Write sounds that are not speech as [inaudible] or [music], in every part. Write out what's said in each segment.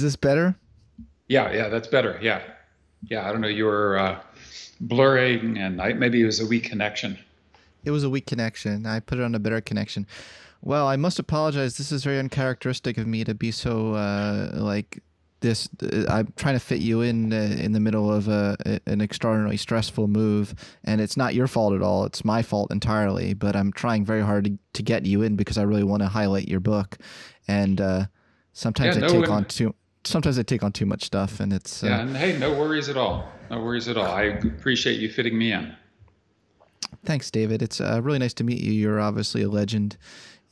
Is this better? Yeah, yeah, that's better. Yeah. Yeah, I don't know. You were uh, blurring and I, maybe it was a weak connection. It was a weak connection. I put it on a better connection. Well, I must apologize. This is very uncharacteristic of me to be so uh, like this. Uh, I'm trying to fit you in uh, in the middle of a, an extraordinarily stressful move, and it's not your fault at all. It's my fault entirely. But I'm trying very hard to, to get you in because I really want to highlight your book, and uh, sometimes yeah, I no take on too. Sometimes I take on too much stuff, and it's uh, yeah. And hey, no worries at all. No worries at all. I appreciate you fitting me in. Thanks, David. It's uh, really nice to meet you. You're obviously a legend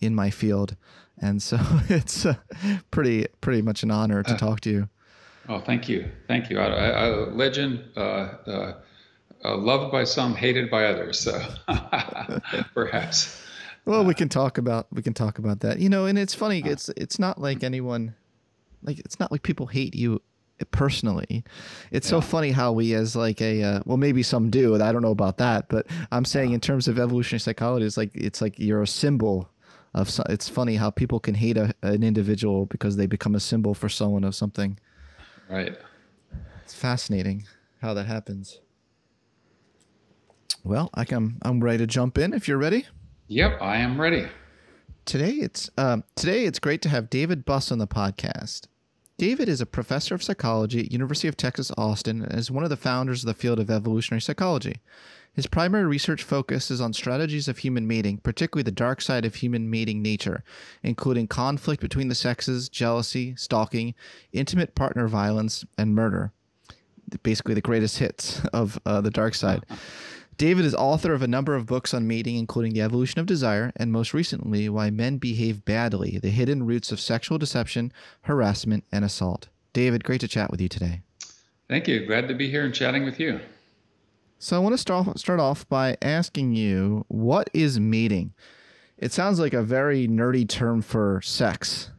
in my field, and so [laughs] it's uh, pretty pretty much an honor to uh, talk to you. Oh, thank you, thank you. A legend, uh, uh, uh, loved by some, hated by others. So [laughs] perhaps. Well, we can talk about we can talk about that. You know, and it's funny. It's it's not like anyone, like it's not like people hate you personally. It's yeah. so funny how we, as like a uh, well, maybe some do. I don't know about that, but I'm saying in terms of evolutionary psychology, it's like it's like you're a symbol of. It's funny how people can hate a, an individual because they become a symbol for someone of something. Right. It's fascinating how that happens. Well, I can. I'm ready to jump in if you're ready. Yep, I am ready. Today it's um, today it's great to have David Buss on the podcast. David is a professor of psychology at University of Texas Austin and is one of the founders of the field of evolutionary psychology. His primary research focus is on strategies of human mating, particularly the dark side of human mating nature, including conflict between the sexes, jealousy, stalking, intimate partner violence, and murder. Basically, the greatest hits of uh, the dark side. [laughs] David is author of a number of books on mating, including The Evolution of Desire, and most recently, Why Men Behave Badly The Hidden Roots of Sexual Deception, Harassment, and Assault. David, great to chat with you today. Thank you. Glad to be here and chatting with you. So, I want to start, start off by asking you what is mating? It sounds like a very nerdy term for sex.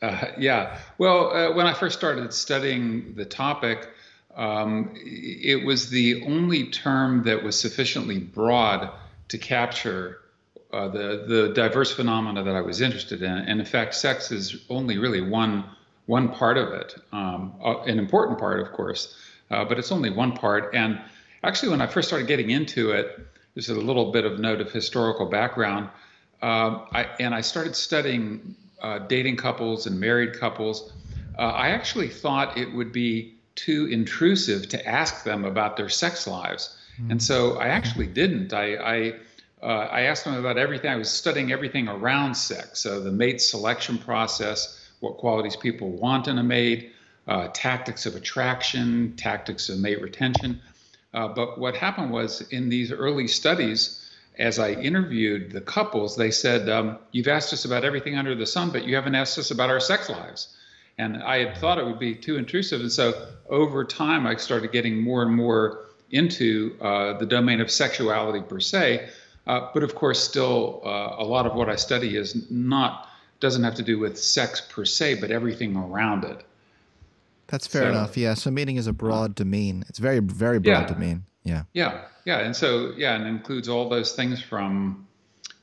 Uh, yeah. Well, uh, when I first started studying the topic, um, it was the only term that was sufficiently broad to capture uh, the the diverse phenomena that I was interested in. And in fact, sex is only really one one part of it, um, uh, an important part, of course, uh, but it's only one part. And actually, when I first started getting into it, there's a little bit of note of historical background. Um, I, and I started studying uh, dating couples and married couples. Uh, I actually thought it would be too intrusive to ask them about their sex lives. Mm-hmm. And so I actually didn't. I, I, uh, I asked them about everything. I was studying everything around sex. So the mate selection process, what qualities people want in a mate, uh, tactics of attraction, tactics of mate retention. Uh, but what happened was in these early studies, as I interviewed the couples, they said, um, You've asked us about everything under the sun, but you haven't asked us about our sex lives. And I had thought it would be too intrusive. And so over time, I started getting more and more into uh, the domain of sexuality per se. Uh, but of course, still, uh, a lot of what I study is not doesn't have to do with sex per se, but everything around it. That's fair so, enough. Yeah. So mating is a broad domain. It's very, very broad yeah, domain. Yeah. Yeah. Yeah. And so, yeah, and includes all those things from,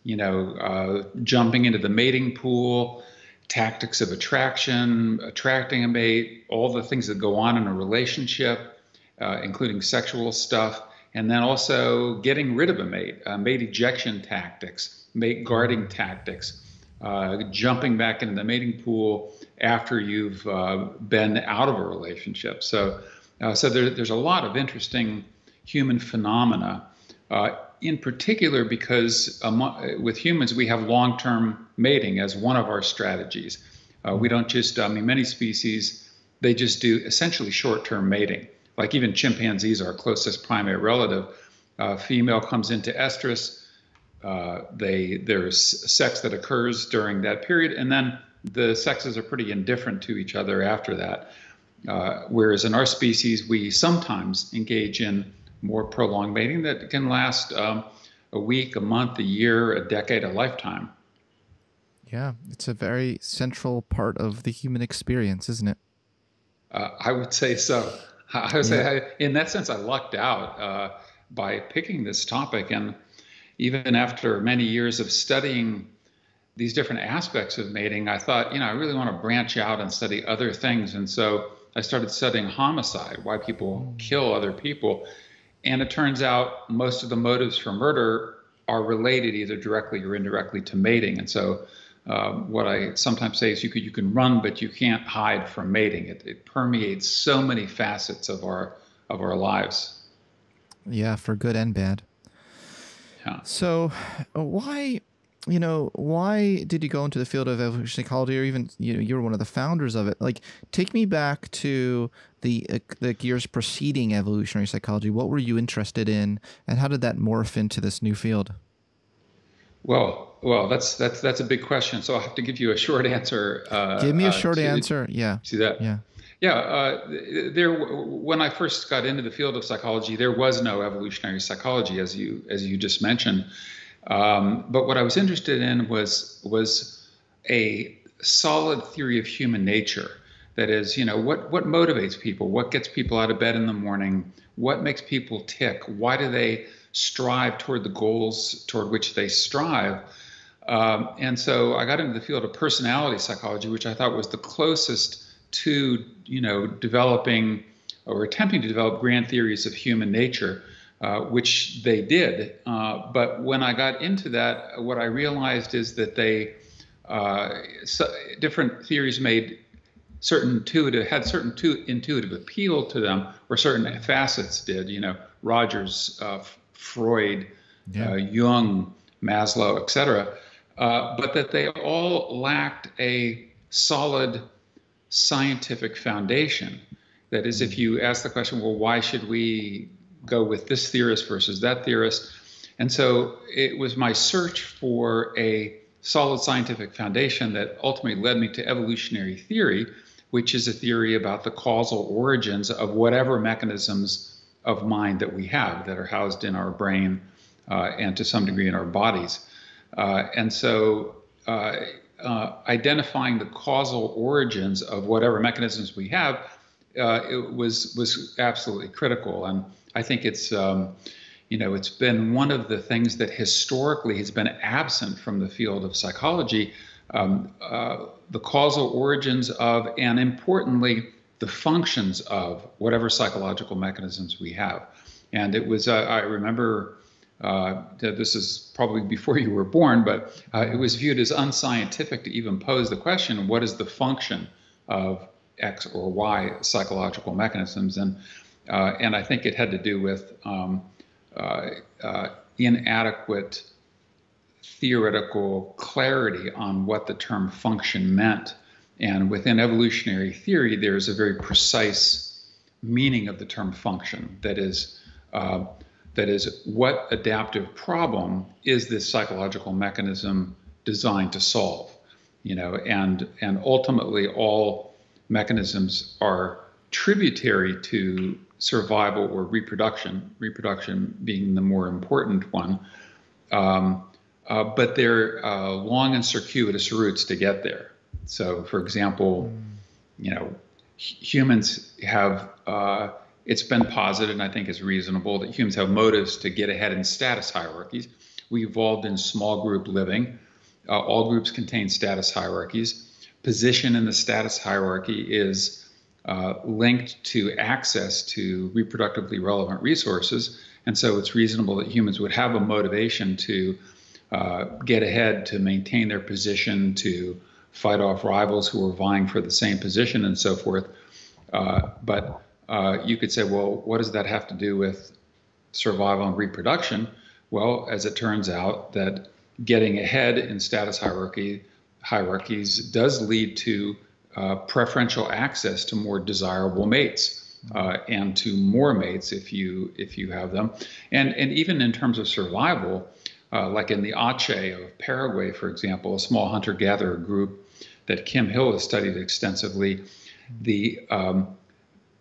you know, uh, jumping into the mating pool tactics of attraction, attracting a mate, all the things that go on in a relationship, uh, including sexual stuff, and then also getting rid of a mate, uh, mate ejection tactics, mate guarding tactics, uh, jumping back into the mating pool after you've uh, been out of a relationship. So, uh, so there, there's a lot of interesting human phenomena uh, in particular because with humans we have long-term mating as one of our strategies. Uh, we don't just, I mean, many species they just do essentially short-term mating. Like even chimpanzees, our closest primate relative, uh, female comes into estrus. Uh, they there's sex that occurs during that period, and then the sexes are pretty indifferent to each other after that. Uh, whereas in our species, we sometimes engage in more prolonged mating that can last um, a week, a month, a year, a decade, a lifetime. Yeah, it's a very central part of the human experience, isn't it? Uh, I would say so. [laughs] I would say, yeah. I, in that sense, I lucked out uh, by picking this topic. And even after many years of studying these different aspects of mating, I thought, you know, I really want to branch out and study other things. And so I started studying homicide, why people mm. kill other people. And it turns out most of the motives for murder are related either directly or indirectly to mating. And so um, what I sometimes say is you, could, you can run, but you can't hide from mating. It, it permeates so many facets of our of our lives. Yeah, for good and bad. Yeah. So, uh, why, you know, why did you go into the field of evolutionary psychology, or even you know, you were one of the founders of it? Like, take me back to the uh, the years preceding evolutionary psychology. What were you interested in, and how did that morph into this new field? Well, well, that's that's that's a big question. So I'll have to give you a short answer. Uh, give me a uh, short uh, to, answer. Yeah. See that? Yeah. Yeah. Uh, there, when I first got into the field of psychology, there was no evolutionary psychology, as you as you just mentioned. Um, but what I was interested in was was a solid theory of human nature. That is, you know, what what motivates people? What gets people out of bed in the morning? What makes people tick? Why do they strive toward the goals toward which they strive. Um, and so I got into the field of personality psychology, which I thought was the closest to, you know, developing or attempting to develop grand theories of human nature, uh, which they did. Uh, but when I got into that, what I realized is that they uh, so different theories made certain intuitive had certain intuitive appeal to them, or certain facets did. You know, Rogers uh, Freud, yeah. uh, Jung, Maslow, etc., uh, but that they all lacked a solid scientific foundation. That is, if you ask the question, well, why should we go with this theorist versus that theorist? And so it was my search for a solid scientific foundation that ultimately led me to evolutionary theory, which is a theory about the causal origins of whatever mechanisms of mind that we have that are housed in our brain uh, and to some degree in our bodies. Uh, and so uh, uh, identifying the causal origins of whatever mechanisms we have uh, it was was absolutely critical. And I think it's um, you know it's been one of the things that historically has been absent from the field of psychology. Um, uh, the causal origins of, and importantly, the functions of whatever psychological mechanisms we have. And it was, uh, I remember, uh, this is probably before you were born, but uh, it was viewed as unscientific to even pose the question what is the function of X or Y psychological mechanisms? And, and I think it had to do with um, uh, uh, inadequate theoretical clarity on what the term function meant and within evolutionary theory, there's a very precise meaning of the term function. That is, uh, that is, what adaptive problem is this psychological mechanism designed to solve? You know, and and ultimately, all mechanisms are tributary to survival or reproduction. Reproduction being the more important one. Um, uh, but they're uh, long and circuitous routes to get there. So, for example, you know, humans have, uh, it's been posited, and I think is reasonable, that humans have motives to get ahead in status hierarchies. We evolved in small group living. Uh, all groups contain status hierarchies. Position in the status hierarchy is uh, linked to access to reproductively relevant resources. And so it's reasonable that humans would have a motivation to uh, get ahead, to maintain their position, to fight off rivals who are vying for the same position and so forth. Uh, but uh, you could say, well, what does that have to do with survival and reproduction? Well, as it turns out, that getting ahead in status hierarchy hierarchies does lead to uh, preferential access to more desirable mates uh, and to more mates if you if you have them, and and even in terms of survival, uh, like in the Ache of Paraguay, for example, a small hunter-gatherer group that Kim Hill has studied extensively, the um,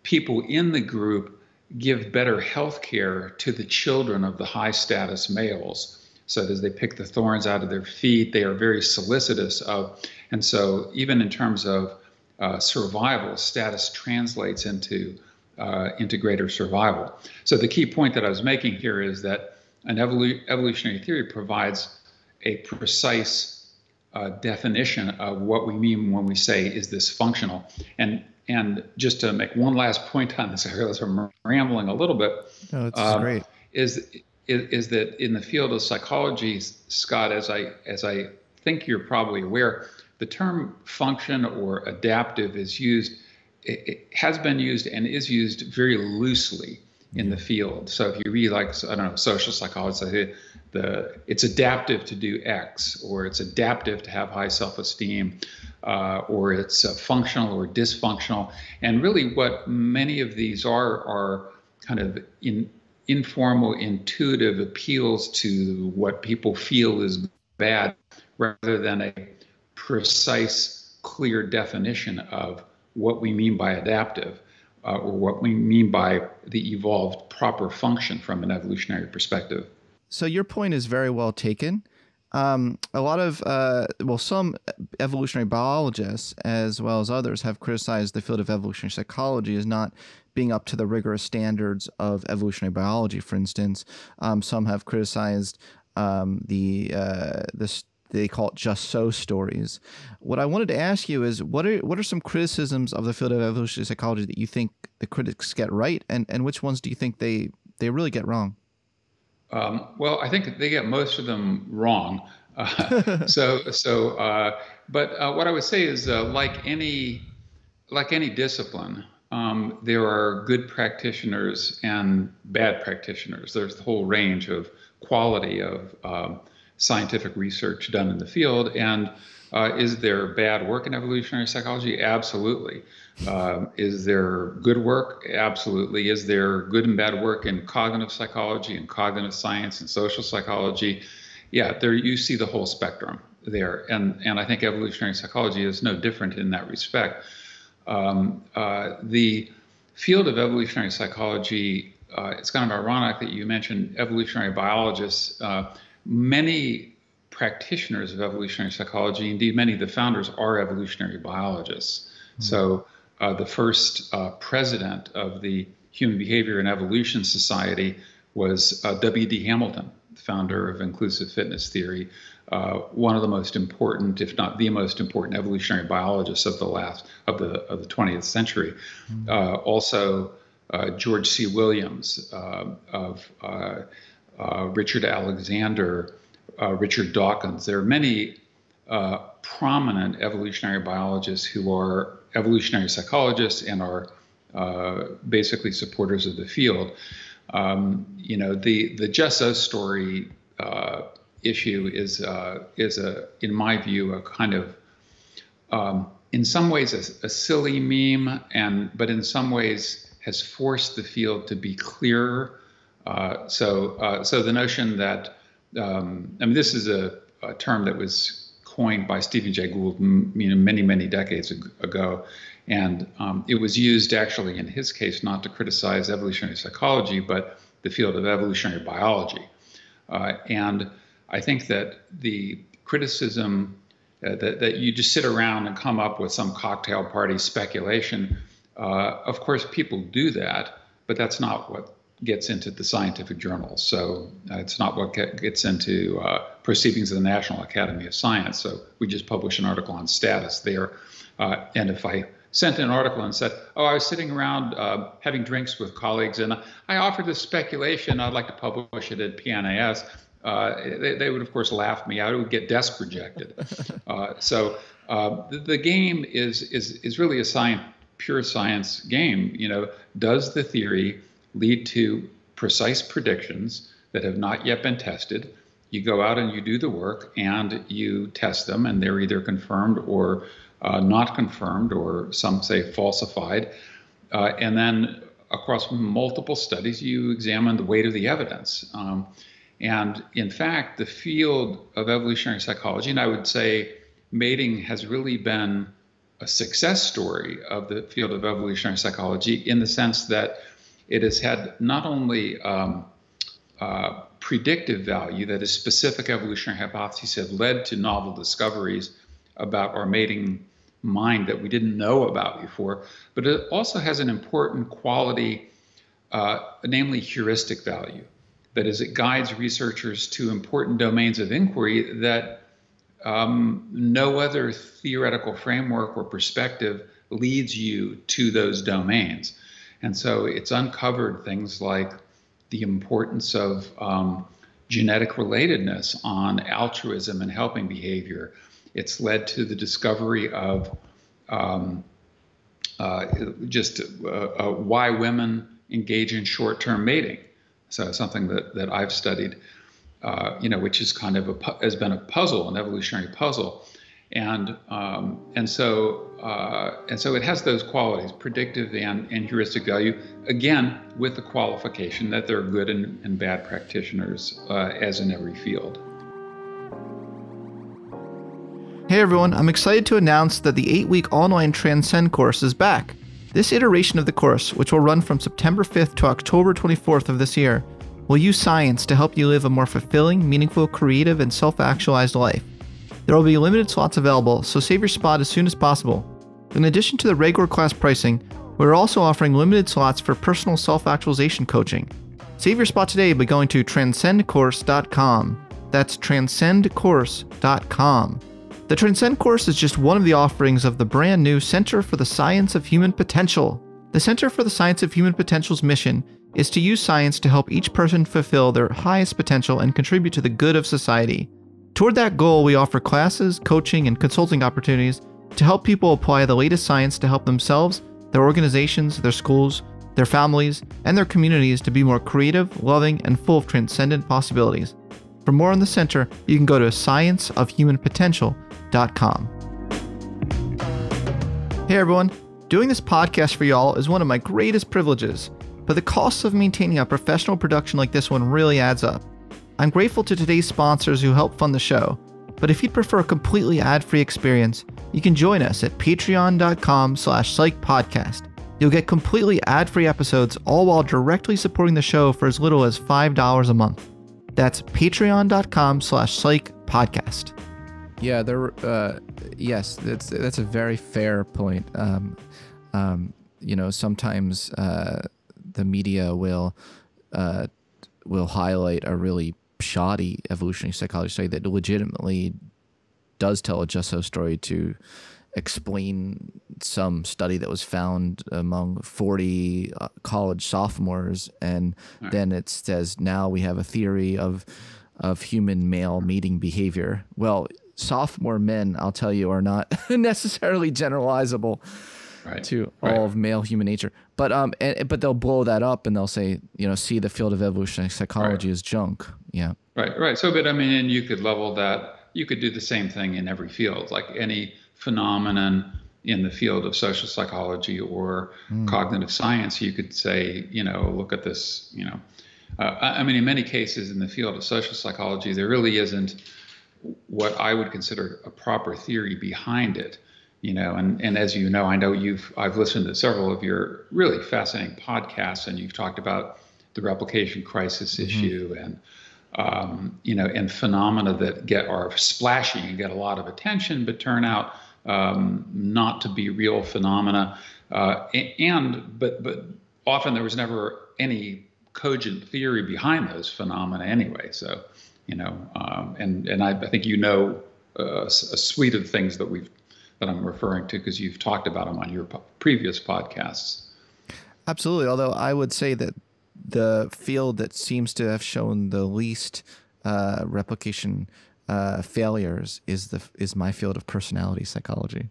people in the group give better health care to the children of the high status males. So as they pick the thorns out of their feet, they are very solicitous of, and so even in terms of uh, survival, status translates into uh, into greater survival. So the key point that I was making here is that an evolu- evolutionary theory provides a precise uh, definition of what we mean when we say is this functional. And and just to make one last point on this, [laughs] I realize I'm rambling a little bit. No, it's um, great. Is, is is that in the field of psychology, Scott? As I as I think you're probably aware, the term function or adaptive is used. It, has been used and is used very loosely in the field. So if you read like I don't know social psychology, the it's adaptive to do X, or it's adaptive to have high self-esteem, uh, or it's uh, functional or dysfunctional. And really, what many of these are are kind of in informal, intuitive appeals to what people feel is bad, rather than a precise, clear definition of what we mean by adaptive uh, or what we mean by the evolved proper function from an evolutionary perspective. So your point is very well taken. Um, a lot of, uh, well, some evolutionary biologists, as well as others, have criticized the field of evolutionary psychology as not being up to the rigorous standards of evolutionary biology. For instance, um, some have criticized um, the uh, the they call it just so stories. What I wanted to ask you is what are what are some criticisms of the field of evolutionary psychology that you think the critics get right, and and which ones do you think they they really get wrong? Um, well, I think they get most of them wrong. Uh, [laughs] so so, uh, but uh, what I would say is uh, like any like any discipline. Um, there are good practitioners and bad practitioners. There's the whole range of quality of um, scientific research done in the field. And uh, is there bad work in evolutionary psychology? Absolutely. Uh, is there good work? Absolutely. Is there good and bad work in cognitive psychology and cognitive science and social psychology? Yeah, there you see the whole spectrum there, and and I think evolutionary psychology is no different in that respect. Um, uh, the field of evolutionary psychology. Uh, it's kind of ironic that you mentioned evolutionary biologists uh, many practitioners of evolutionary psychology, indeed many of the founders, are evolutionary biologists. Mm-hmm. So uh, the first uh, president of the Human Behavior and Evolution Society was uh, W.D. Hamilton, founder of inclusive fitness theory, uh, one of the most important, if not the most important, evolutionary biologists of the last of the of the 20th century. Mm-hmm. also, uh, George C. Williams of uh, Richard Alexander, uh, Richard Dawkins. There are many uh, prominent evolutionary biologists who are evolutionary psychologists and are uh, basically supporters of the field. Um, you know, the the us story uh, issue is is a, in my view, a kind of um, in some ways a, a, silly meme, and but in some ways has forced the field to be clearer so, uh, so the notion that um, I mean, this is a, a, term that was coined by Stephen Jay Gould, you know, many many decades ago, and um, it was used actually in his case not to criticize evolutionary psychology, but the field of evolutionary biology. Uh, and I think that the criticism uh, that, that you just sit around and come up with some cocktail party speculation, uh, of course, people do that, but that's not what gets into the scientific journals. So uh, it's not what gets into uh, proceedings of the National Academy of Science. So we just publish an article on status there. Uh, and if I sent an article and said, "Oh, I was sitting around uh, having drinks with colleagues, and I offered this speculation. I'd like to publish it at PNAS." Uh, they, they, would, of course, laugh me out. It would get desk rejected. [laughs] Uh, so the, the, game is is is really a science, pure science game. You know, does the theory lead to precise predictions that have not yet been tested. You go out and you do the work and you test them, and they're either confirmed or uh, not confirmed, or some say falsified. Uh, and then across multiple studies, you examine the weight of the evidence. Um, and in fact, the field of evolutionary psychology, and I would say mating has really been a success story of the field of evolutionary psychology in the sense that it has had not only um, uh, predictive value, that is, specific evolutionary hypotheses have led to novel discoveries about our mating mind that we didn't know about before, but it also has an important quality, uh, namely heuristic value. That is, it guides researchers to important domains of inquiry that um, no other theoretical framework or perspective leads you to those domains. And so it's uncovered things like the importance of um, genetic relatedness on altruism and helping behavior. It's led to the discovery of um, uh, just uh, uh, why women engage in short-term mating. So something that, that I've studied, uh, you know, which is kind of a has been a puzzle, an evolutionary puzzle, and um, and so uh, and so it has those qualities, predictive and, and heuristic value. Again, with the qualification that there are good and, and bad practitioners, uh, as in every field. Hey everyone, I'm excited to announce that the eight week online Transcend course is back. This iteration of the course, which will run from September 5th to October 24th of this year, will use science to help you live a more fulfilling, meaningful, creative, and self actualized life. There will be limited slots available, so save your spot as soon as possible. In addition to the regular class pricing, we're also offering limited slots for personal self actualization coaching. Save your spot today by going to transcendcourse.com. That's transcendcourse.com. The Transcend course is just one of the offerings of the brand new Center for the Science of Human Potential. The Center for the Science of Human Potential's mission is to use science to help each person fulfill their highest potential and contribute to the good of society. Toward that goal, we offer classes, coaching, and consulting opportunities to help people apply the latest science to help themselves, their organizations, their schools, their families, and their communities to be more creative, loving, and full of transcendent possibilities. For more on the center, you can go to scienceofhumanpotential.com Hey everyone, doing this podcast for y'all is one of my greatest privileges, but the costs of maintaining a professional production like this one really adds up. I'm grateful to today's sponsors who help fund the show, but if you'd prefer a completely ad-free experience, you can join us at patreon.com slash psychpodcast. You'll get completely ad-free episodes all while directly supporting the show for as little as $5 a month. That's patreon.com slash psychpodcast. Yeah, there. Uh, yes, that's that's a very fair point. Um, um, you know, sometimes uh, the media will uh, will highlight a really shoddy evolutionary psychology study that legitimately does tell a just so story to explain some study that was found among 40 uh, college sophomores. And right. then it says now we have a theory of of human male mating behavior. Well sophomore men, I'll tell you, are not [laughs] necessarily generalizable right. to right. all of male human nature. But um, and, but they'll blow that up and they'll say, you know, see the field of evolutionary psychology right. is junk. Yeah. Right. Right. So, but I mean, and you could level that. You could do the same thing in every field, like any phenomenon in the field of social psychology or mm. cognitive science. You could say, you know, look at this. You know, uh, I mean, in many cases in the field of social psychology, there really isn't what I would consider a proper theory behind it. You know, and, and as you know, I know you've I've listened to several of your really fascinating podcasts, and you've talked about the replication crisis mm-hmm. issue and um, you know, and phenomena that get are splashy and get a lot of attention, but turn out um, not to be real phenomena. Uh, and but but often there was never any cogent theory behind those phenomena anyway. So you know, um, and and I, I, think you know uh, a suite of things that we've that I'm referring to because you've talked about them on your po- previous podcasts. Absolutely. Although I would say that the field that seems to have shown the least uh, replication uh, failures is the is my field of personality psychology.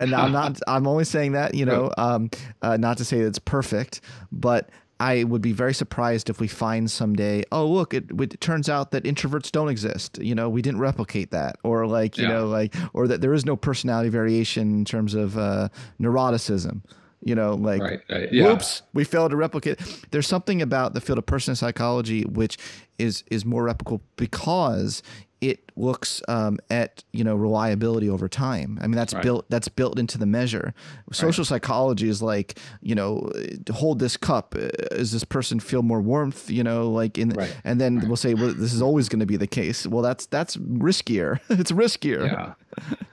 And I'm not. [laughs] I'm only saying that you know, um, uh, not to say that it's perfect, but I would be very surprised if we find someday, oh look, it, it, turns out that introverts don't exist. You know, we didn't replicate that, or like you yeah. know, like or that there is no personality variation in terms of uh, neuroticism. You know, like right, right, yeah. whoops, we failed to replicate. There's something about the field of person psychology which is is more replicable because it looks um, at you know reliability over time. I mean that's right. built that's built into the measure. Social right. psychology is like you know hold this cup. Uh, does this person feel more warmth? You know like in right. and then we'll say well this is always going to be the case. Well that's that's riskier. [laughs] it's riskier. Yeah,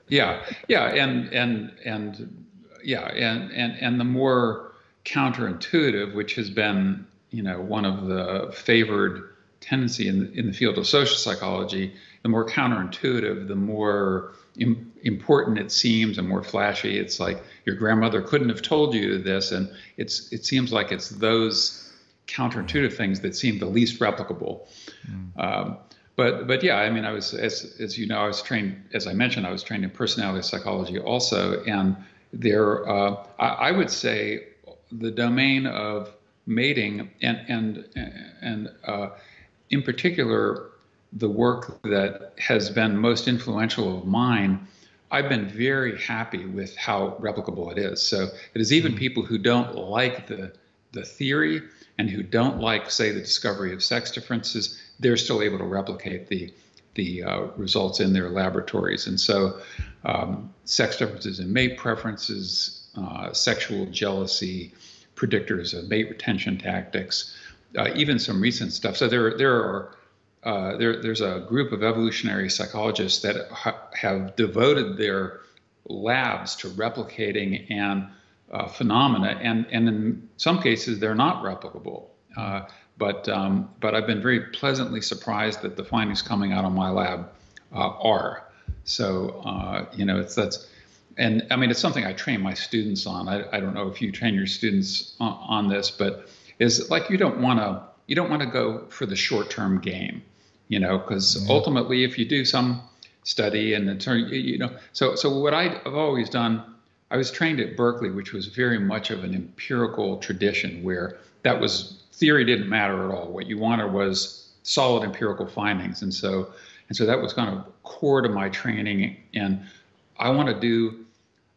yeah, yeah, and and and yeah, and and and the more counterintuitive, which has been you know one of the favored tendency in in the field of social psychology, the more counterintuitive, the more Im- important it seems, and more flashy. It's like your grandmother couldn't have told you this, and it's it seems like it's those counterintuitive things that seem the least replicable. Mm. Um, but but yeah, I mean, I was as as you know, I was trained as I mentioned, I was trained in personality psychology also, and there uh, I, I, would say the domain of mating and and and uh, in particular the work that has been most influential of mine. I've been very happy with how replicable it is. So it is even mm-hmm. people who don't like the the theory and who don't like, say, the discovery of sex differences, they're still able to replicate the the uh, results in their laboratories. And so, um, sex differences in mate preferences, uh, sexual jealousy, predictors of mate retention tactics, uh, even some recent stuff. So there there are uh, there, there's a group of evolutionary psychologists that ha- have devoted their labs to replicating and uh, phenomena, and, and in some cases they're not replicable. Uh, but um, but I've been very pleasantly surprised that the findings coming out of my lab uh, are. So uh, you know, it's that's, and I mean it's something I train my students on. I, I don't know if you train your students on, on this, but is like you don't want to you don't want to go for the short-term game, you know, because mm-hmm. ultimately if you do some study and the turn, you know, so so what I've always done I was trained at Berkeley, which was very much of an empirical tradition where that was theory didn't matter at all. What you wanted was solid empirical findings. And so and so that was kind of core to my training. And I want to do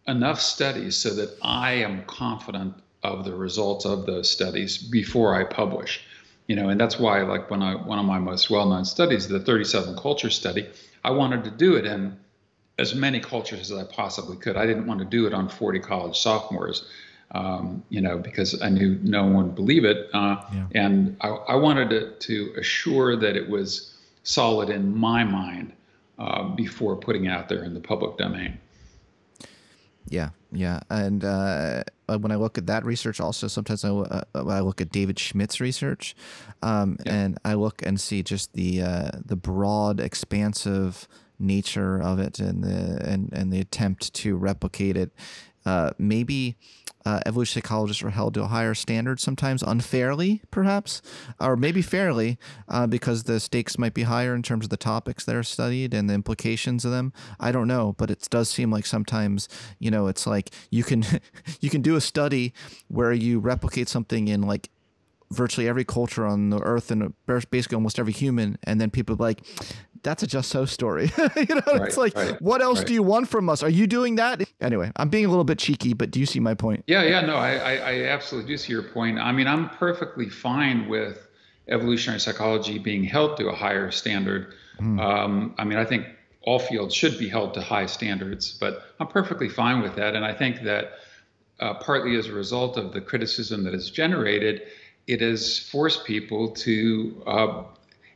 enough studies so that I am confident of the results of those studies before I publish. You know, and that's why like when I one of my most well-known studies, the 37 culture study, I wanted to do it in as many cultures as I possibly could. I didn't want to do it on 40 college sophomores, um, you know, because I knew no one would believe it. Uh, yeah. And I, I wanted to, to, assure that it was solid in my mind uh, before putting it out there in the public domain. Yeah, yeah, and uh, when I look at that research, also sometimes I, uh, I look at David Schmitt's research, um, yeah. and I look and see just the uh, the broad, expansive nature of it and the and, and the attempt to replicate it. Uh, maybe uh, evolutionary psychologists are held to a higher standard sometimes unfairly, perhaps, or maybe fairly, uh, because the stakes might be higher in terms of the topics that are studied and the implications of them. I don't know, but it does seem like sometimes, you know, it's like you can [laughs] you can do a study where you replicate something in like virtually every culture on the earth and basically almost every human and then people like that's a just so story. [laughs] you know, right, it's like, right, what else right. do you want from us? Are you doing that? Anyway, I'm being a little bit cheeky, but do you see my point? Yeah, yeah, no, I, I, I absolutely do see your point. I mean, I'm perfectly fine with evolutionary psychology being held to a higher standard. Mm. Um, I mean, I think all fields should be held to high standards, but I'm perfectly fine with that. And I think that uh, partly as a result of the criticism that is generated, it has forced people to uh,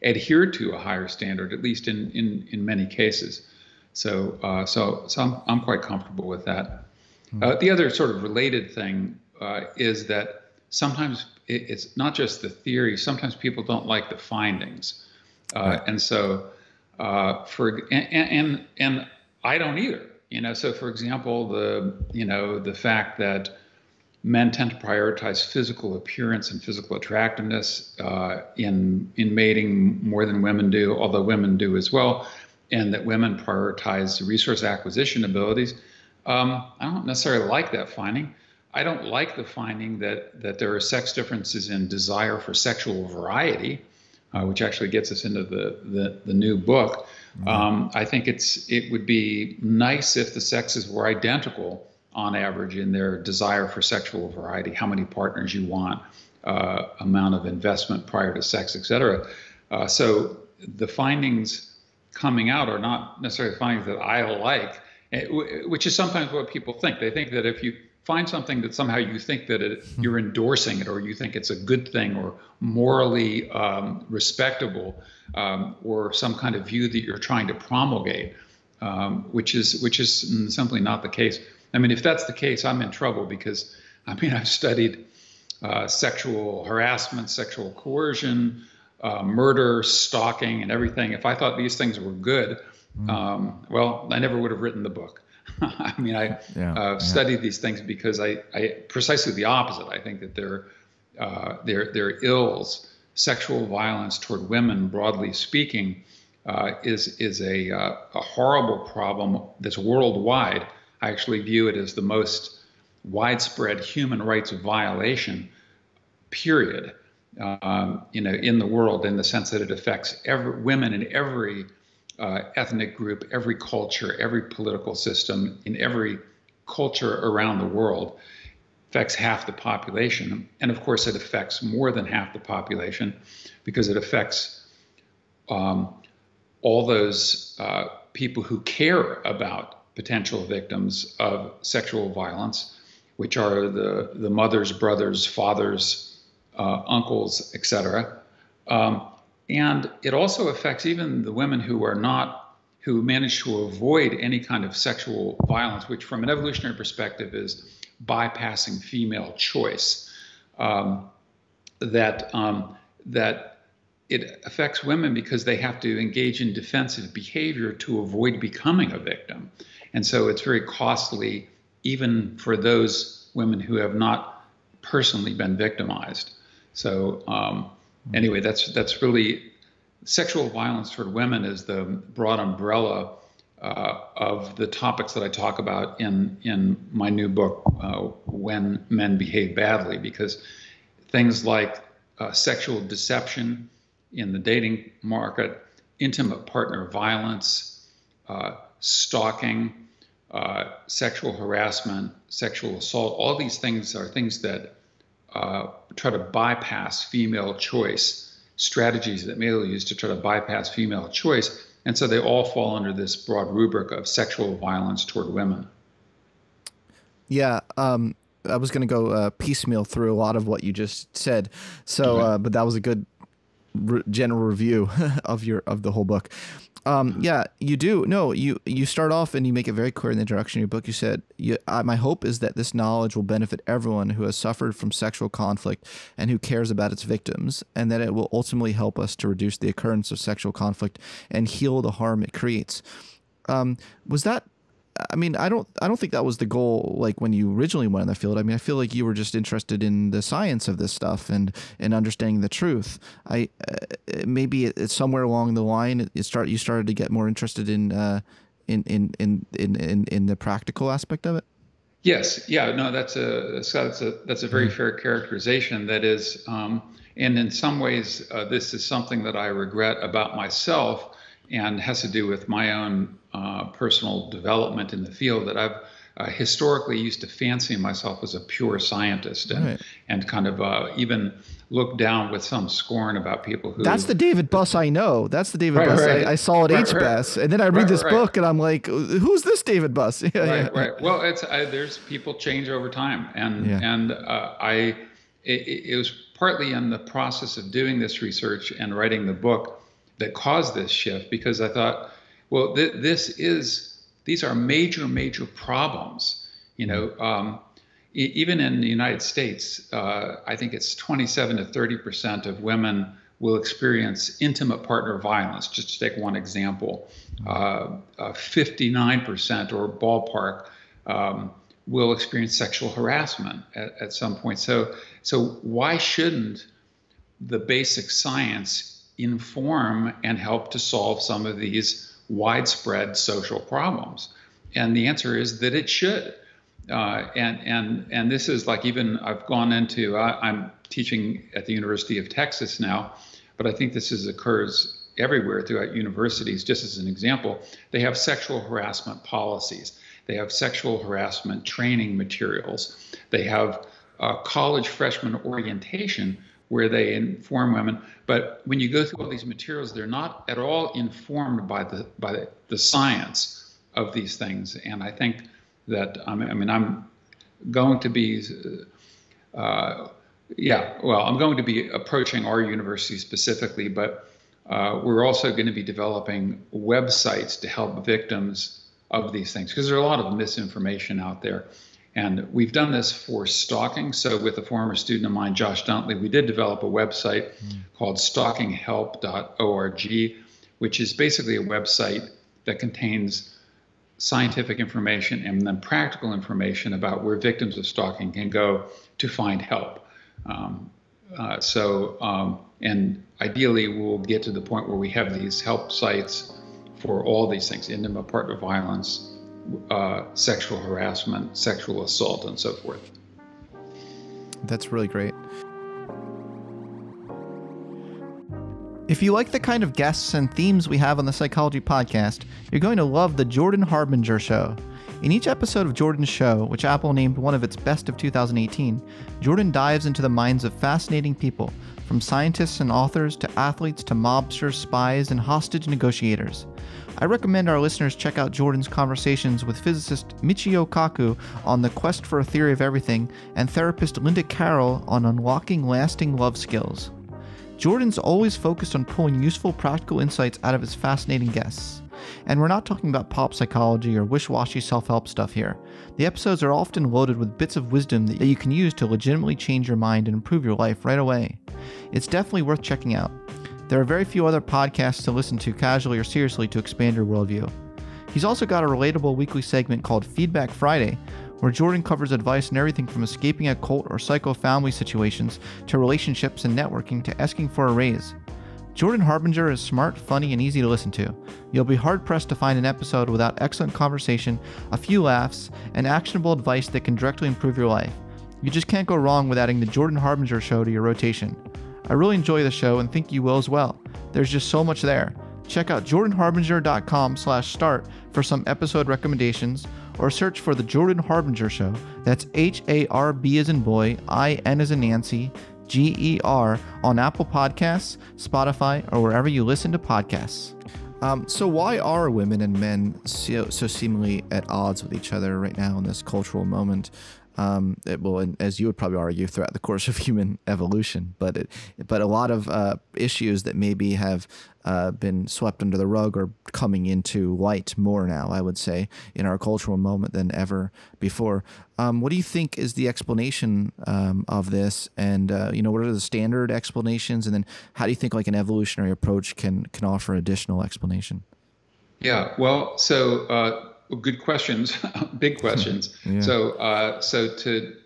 adhere to a higher standard, at least in in, in many cases. So uh, so so I'm I'm quite comfortable with that. Mm-hmm. Uh, the other sort of related thing uh, is that sometimes it, it's not just the theory. Sometimes people don't like the findings, uh, right. and so uh, for and, and and I don't either. You know, so for example, the you know the fact that men tend to prioritize physical appearance and physical attractiveness uh, in in mating more than women do, although women do as well, and that women prioritize resource acquisition abilities. Um, I don't necessarily like that finding. I don't like the finding that that there are sex differences in desire for sexual variety, uh, which actually gets us into the the, the new book. Mm-hmm. Um, I think it's it would be nice if the sexes were identical on average in their desire for sexual variety, how many partners you want, uh, amount of investment prior to sex, et cetera. Uh, so the findings coming out are not necessarily findings that I like, eh, which is sometimes what people think. They think that if you find something that somehow you think that it, hmm. you're endorsing it or you think it's a good thing or morally um, respectable um, or some kind of view that you're trying to promulgate, um, which is which is simply not the case. I mean, if that's the case, I'm in trouble because, I mean, I've studied uh, sexual harassment, sexual coercion, uh, murder, stalking, and everything, if I thought these things were good, mm. um, well, I never would have written the book. [laughs] I mean, I yeah, uh, yeah. studied these things because I, I, precisely the opposite. I think that they're uh, they're, they're ills. Sexual violence toward women, broadly speaking, uh, is is a, uh, a horrible problem that's worldwide. I actually view it as the most widespread human rights violation, period, um, you know, in the world in the sense that it affects every, women in every uh, ethnic group, every culture, every political system, in every culture around the world. Affects half the population, and of course, it affects more than half the population because it affects um, all those uh, people who care about potential victims of sexual violence, which are the, the mothers, brothers, fathers, uh, uncles, etc. Um, and it also affects even the women who are not, who manage to avoid any kind of sexual violence, which from an evolutionary perspective is bypassing female choice. Um, that um, that it affects women because they have to engage in defensive behavior to avoid becoming a victim. And so it's very costly, even for those women who have not personally been victimized. So, um, anyway, that's, that's really sexual violence toward women is the broad umbrella uh, of the topics that I talk about in, in my new book, uh, When Men Behave Badly, because things like uh, sexual deception, in the dating market, intimate partner violence, uh, stalking, uh, sexual harassment, sexual assault. All these things are things that uh, try to bypass female choice, strategies that male use to try to bypass female choice. And so they all fall under this broad rubric of sexual violence toward women. Yeah. Um, I was going to go uh, piecemeal through a lot of what you just said. So, uh, but that was a good re- general review [laughs] of your of the whole book. Um, yeah, you do. No, you you start off and you make it very clear in the introduction of your book. You said, you, uh, "My hope is that this knowledge will benefit everyone who has suffered from sexual conflict and who cares about its victims, and that it will ultimately help us to reduce the occurrence of sexual conflict and heal the harm it creates." Um, was that I mean, I don't, I don't think that was the goal. Like when you originally went in the field. I mean, I feel like you were just interested in the science of this stuff and and understanding the truth. I uh, maybe it's somewhere along the line it start you started to get more interested in uh, in, in, in in in in the practical aspect of it. Yes. Yeah. No. That's a that's a that's a very mm-hmm. fair characterization. That is, um, and in some ways, uh, this is something that I regret about myself and has to do with my own uh, personal development in the field that I've uh, historically used to fancy myself as a pure scientist and, right. and kind of uh, even look down with some scorn about people who. That's the David Buss I know. That's the David right, Buss right. I, I, saw at right, HBES. And then I read this book and I'm like, who's this David Buss? [laughs] yeah, right, yeah. right. Well, it's there's people change over time. And, yeah. and uh, I, it, it was partly in the process of doing this research and writing the book that caused this shift because I thought, well, th- this is these are major, major problems. You know, um, e- even in the United States, uh, I think it's 27 to 30 percent of women will experience intimate partner violence. Just to take one example, uh, uh, 59% or ballpark um, will experience sexual harassment at, at some point. So, so why shouldn't the basic science inform and help to solve some of these widespread social problems? And the answer is that it should. Uh, and and and this is like even I've gone into I, am teaching at the University of Texas now, but I think this is occurs everywhere throughout universities. Just as an example, they have sexual harassment policies. They have sexual harassment training materials. They have uh, college freshman orientation where they inform women. But when you go through all these materials, they're not at all informed by the by the, science of these things. And I think that I mean I'm going to be. Uh, yeah, well, I'm going to be approaching our university specifically, but uh, we're also going to be developing websites to help victims of these things because there's a lot of misinformation out there. And we've done this for stalking. So, with a former student of mine, Josh Duntley, we did develop a website mm. called stalkinghelp.org, which is basically a website that contains scientific information and then practical information about where victims of stalking can go to find help. Um, uh, so, um, and ideally, we'll get to the point where we have these help sites for all these things intimate partner violence, uh, sexual harassment, sexual assault, and so forth. That's really great. If you like the kind of guests and themes we have on the Psychology Podcast, you're going to love The Jordan Harbinger Show. In each episode of Jordan's show, which Apple named one of its best of 2018, Jordan dives into the minds of fascinating people, from scientists and authors to athletes to mobsters, spies, and hostage negotiators. I recommend our listeners check out Jordan's conversations with physicist Michio Kaku on the quest for a theory of everything and therapist Linda Carroll on unlocking lasting love skills. Jordan's always focused on pulling useful practical insights out of his fascinating guests. And we're not talking about pop psychology or wish washy self help stuff here. The episodes are often loaded with bits of wisdom that you can use to legitimately change your mind and improve your life right away. It's definitely worth checking out. There are very few other podcasts to listen to casually or seriously to expand your worldview. He's also got a relatable weekly segment called Feedback Friday, where Jordan covers advice on everything from escaping a cult or psycho family situations to relationships and networking to asking for a raise. Jordan Harbinger is smart, funny, and easy to listen to. You'll be hard pressed to find an episode without excellent conversation, a few laughs, and actionable advice that can directly improve your life. You just can't go wrong with adding the Jordan Harbinger show to your rotation. I really enjoy the show and think you will as well. There's just so much there. Check out jordanharbinger.com slash start for some episode recommendations or search for The Jordan Harbinger Show. That's H-A-R-B as in boy, I-N as in Nancy, G-E-R on Apple Podcasts, Spotify, or wherever you listen to podcasts. Um, so why are women and men so, so seemingly at odds with each other right now in this cultural moment? Um, it, will, and as you would probably argue throughout the course of [laughs] human evolution, but it, but a lot of uh, issues that maybe have uh, been swept under the rug are coming into light more now. I would say in our cultural moment than ever before. Um, what do you think is the explanation um, of this? And uh, you know, what are the standard explanations? And then how do you think like an evolutionary approach can can offer additional explanation? Yeah, well, so uh, well, good questions, [laughs] big questions. [laughs] yeah. So, uh, so to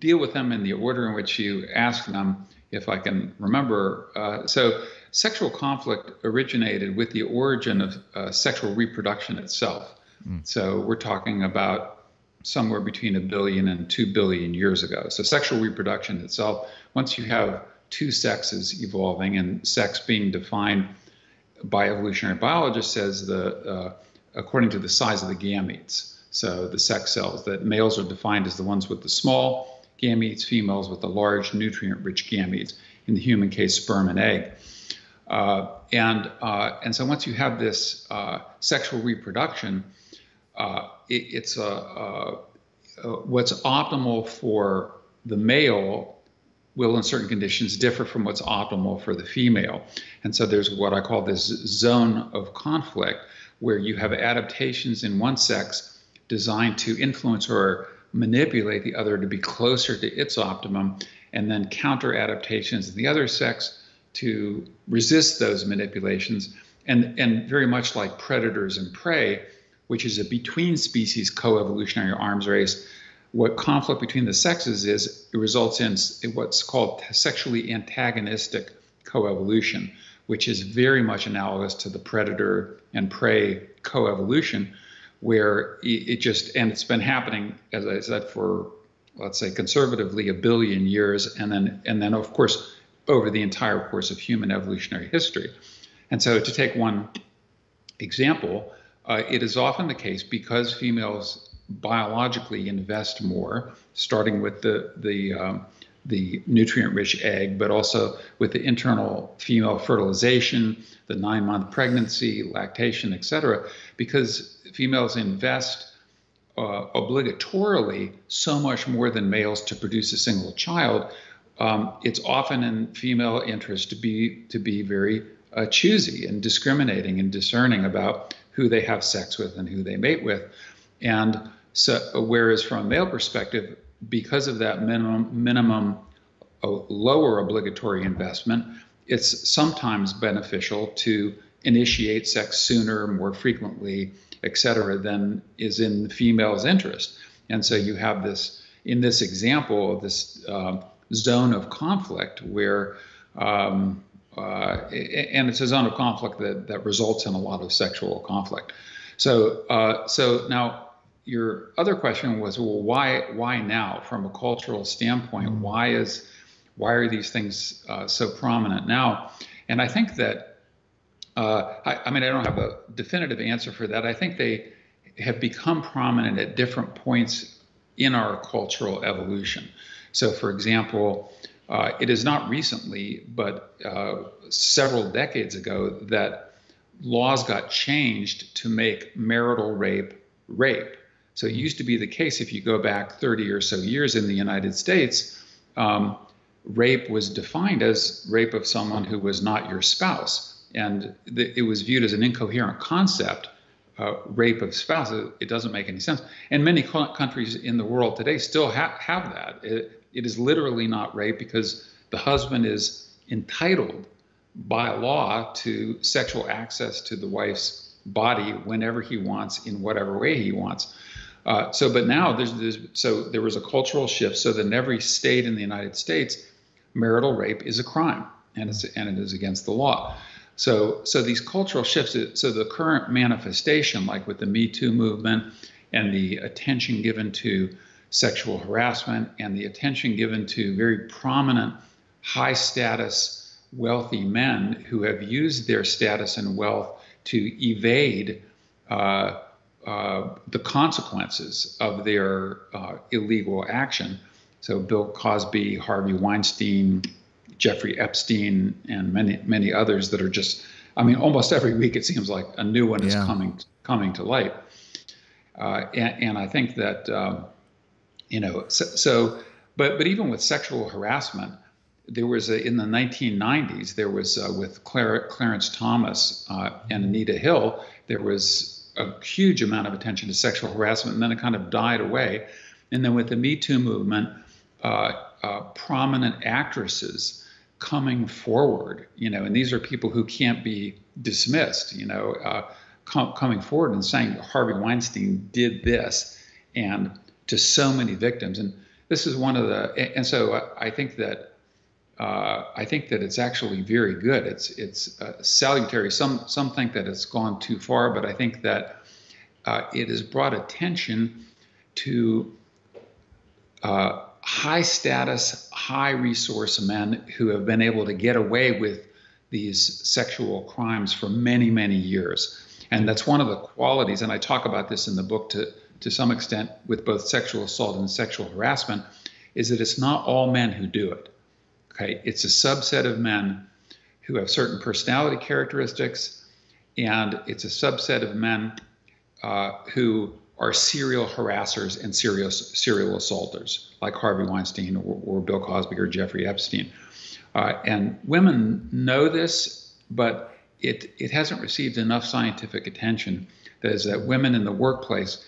deal with them in the order in which you ask them, if I can remember, uh, so sexual conflict originated with the origin of uh, sexual reproduction itself. Mm. So we're talking about somewhere between a billion and two billion years ago. So sexual reproduction itself, once you have two sexes evolving and sex being defined by evolutionary biologists as the uh, according to the size of the gametes. So the sex cells, that males are defined as the ones with the small gametes, females with the large nutrient-rich gametes. In the human case, sperm and egg. Uh, and uh, and so once you have this uh, sexual reproduction, uh, it, it's a, uh, uh, what's optimal for the male will in certain conditions differ from what's optimal for the female. And so there's what I call this zone of conflict where you have adaptations in one sex designed to influence or manipulate the other to be closer to its optimum, and then counter adaptations in the other sex to resist those manipulations. And, and very much like predators and prey, which is a between species co-evolutionary arms race, what conflict between the sexes is, it results in what's called sexually antagonistic coevolution, which is very much analogous to the predator and prey coevolution, where it just, and it's been happening, as I said, for let's say conservatively a billion years, and then, and then of course, over the entire course of human evolutionary history. And so, to take one example, uh, it is often the case because females biologically invest more, starting with the the um, the nutrient rich egg, but also with the internal female fertilization, the nine month pregnancy, lactation, etc., because females invest uh, obligatorily so much more than males to produce a single child. Um, it's often in female interest to be to be very uh, choosy and discriminating and discerning about who they have sex with and who they mate with, and So, whereas from a male perspective, because of that minimum minimum lower obligatory investment, it's sometimes beneficial to initiate sex sooner, more frequently, et cetera, than is in the female's interest. And so you have this, in this example, this uh, zone of conflict where, um, uh, and it's a zone of conflict that, that results in a lot of sexual conflict. So, uh, so now your other question was, well, why, why now? From a cultural standpoint, mm-hmm. why is, why are these things uh, so prominent now? And I think that, uh, I, I mean, I don't have a definitive answer for that. I think they have become prominent at different points in our cultural evolution. So, for example, uh, it is not recently, but uh, several decades ago, that laws got changed to make marital rape rape. So it used to be the case if you go back 30 or so years in the United States, um, rape was defined as rape of someone who was not your spouse. And it was viewed as an incoherent concept, uh, rape of spouse. It doesn't make any sense. And many co- countries in the world today still ha- have that. It, it is literally not rape because the husband is entitled by law to sexual access to the wife's body whenever he wants, in whatever way he wants. Uh, so, but now there's, there's, so there was a cultural shift so that in every state in the United States, marital rape is a crime and it's and it is against the law. So, so these cultural shifts. So the current manifestation, like with the Me Too movement and the attention given to sexual harassment and the attention given to very prominent, high status, wealthy men who have used their status and wealth to evade uh, uh, the consequences of their uh, illegal action. So Bill Cosby, Harvey Weinstein, Jeffrey Epstein, and many many others that are just. I mean, almost every week it seems like a new one yeah. is coming coming to light. Uh, and, and, I think that um, you know so, so, but but even with sexual harassment, there was a, in the 1990s there was uh, with Clara, Clarence Thomas uh, and Anita Hill there was a huge amount of attention to sexual harassment, and then it kind of died away. And then with the Me Too movement, uh, uh, prominent actresses coming forward, you know, and these are people who can't be dismissed, you know, uh, com- coming forward and saying Harvey Weinstein did this, and to so many victims. And this is one of the, and so I think that uh, I think that it's actually very good. It's it's uh, salutary. Some some think that it's gone too far, but I think that uh, it has brought attention to uh, high status, high resource men who have been able to get away with these sexual crimes for many many years. And that's one of the qualities, and I talk about this in the book to to some extent with both sexual assault and sexual harassment, is that it's not all men who do it Okay, it's a subset of men who have certain personality characteristics, and it's a subset of men uh, who are serial harassers and serial serial assaulters, like Harvey Weinstein or, or Bill Cosby or Jeffrey Epstein. Uh, and women know this, but it it hasn't received enough scientific attention. That is, that women in the workplace,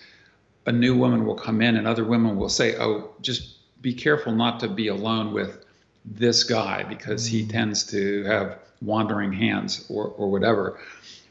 a new woman will come in, and other women will say, "Oh, just be careful not to be alone with this guy because he mm. tends to have wandering hands or, or whatever.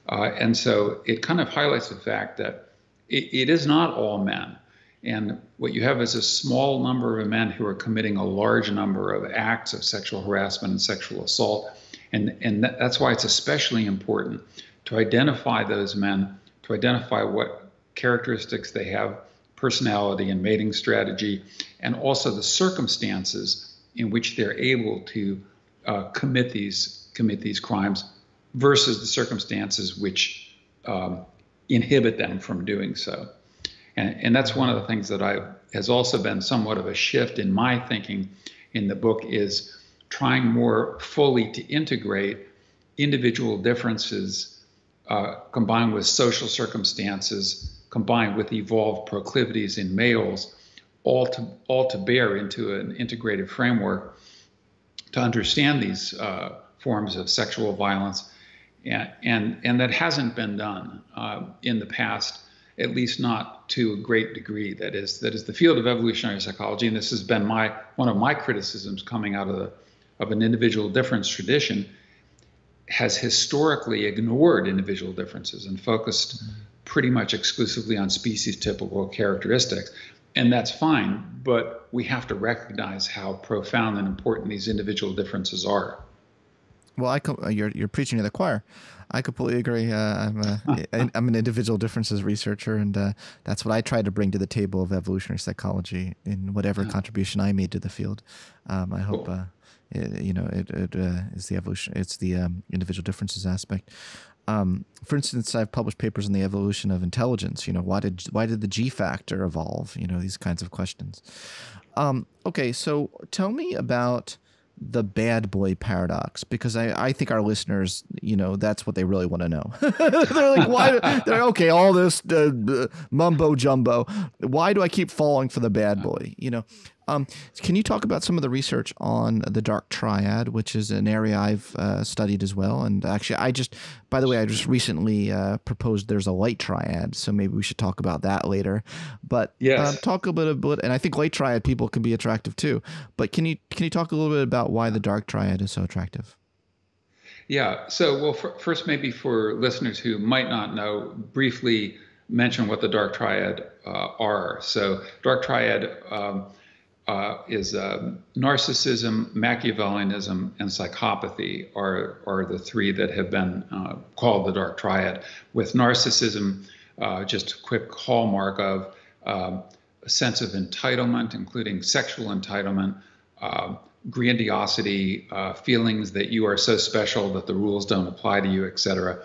Uh, and so it kind of highlights the fact that it, it is not all men. And what you have is a small number of men who are committing a large number of acts of sexual harassment and sexual assault. And, and that's why it's especially important to identify those men, to identify what characteristics they have, personality and mating strategy, and also the circumstances in which they're able to uh, commit these commit these crimes versus the circumstances which um, inhibit them from doing so. And, and that's one of the things that I has also been somewhat of a shift in my thinking in the book is trying more fully to integrate individual differences uh, combined with social circumstances, combined with evolved proclivities in males all to all to bear into an integrated framework to understand these uh, forms of sexual violence, and and and that hasn't been done uh, in the past. at least not to a great degree. That is, that is the field of evolutionary psychology, and this has been my one of my criticisms coming out of the of an individual difference tradition, has historically ignored individual differences and focused pretty much exclusively on species typical characteristics. And that's fine, but we have to recognize how profound and important these individual differences are. Well, I co- you're you're preaching to the choir. I completely agree. Uh, I'm a, [laughs] I'm an individual differences researcher, and uh, that's what I try to bring to the table of evolutionary psychology in whatever yeah. contribution I made to the field. Um, I hope cool. uh, it, you know it, it uh, is the evolution. It's the um, individual differences aspect. Um, for instance, I've published papers on the evolution of intelligence. You know, why did why did the G factor evolve? You know, these kinds of questions. Um, okay, so tell me about the bad boy paradox because I, I think our listeners you know that's what they really want to know [laughs] they're like why [laughs] they're okay all this uh, mumbo jumbo why do i keep falling for the bad boy you know um, can you talk about some of the research on the dark triad, which is an area I've uh, studied as well? And actually, I just, by the way, I just recently uh, proposed there's a light triad, so maybe we should talk about that later. But yes. Uh, talk a bit about, and I think light triad people can be attractive too. But can you can you talk a little bit about why the dark triad is so attractive? Yeah. So, well, for, first, maybe for listeners who might not know, briefly mention what the dark triad uh, are. So, dark triad. Um, uh, is um, narcissism, Machiavellianism, and psychopathy are, are the three that have been uh, called the dark triad. With narcissism, uh, just a quick hallmark of um, a sense of entitlement, including sexual entitlement, um, grandiosity, uh, feelings that you are so special that the rules don't apply to you, etc.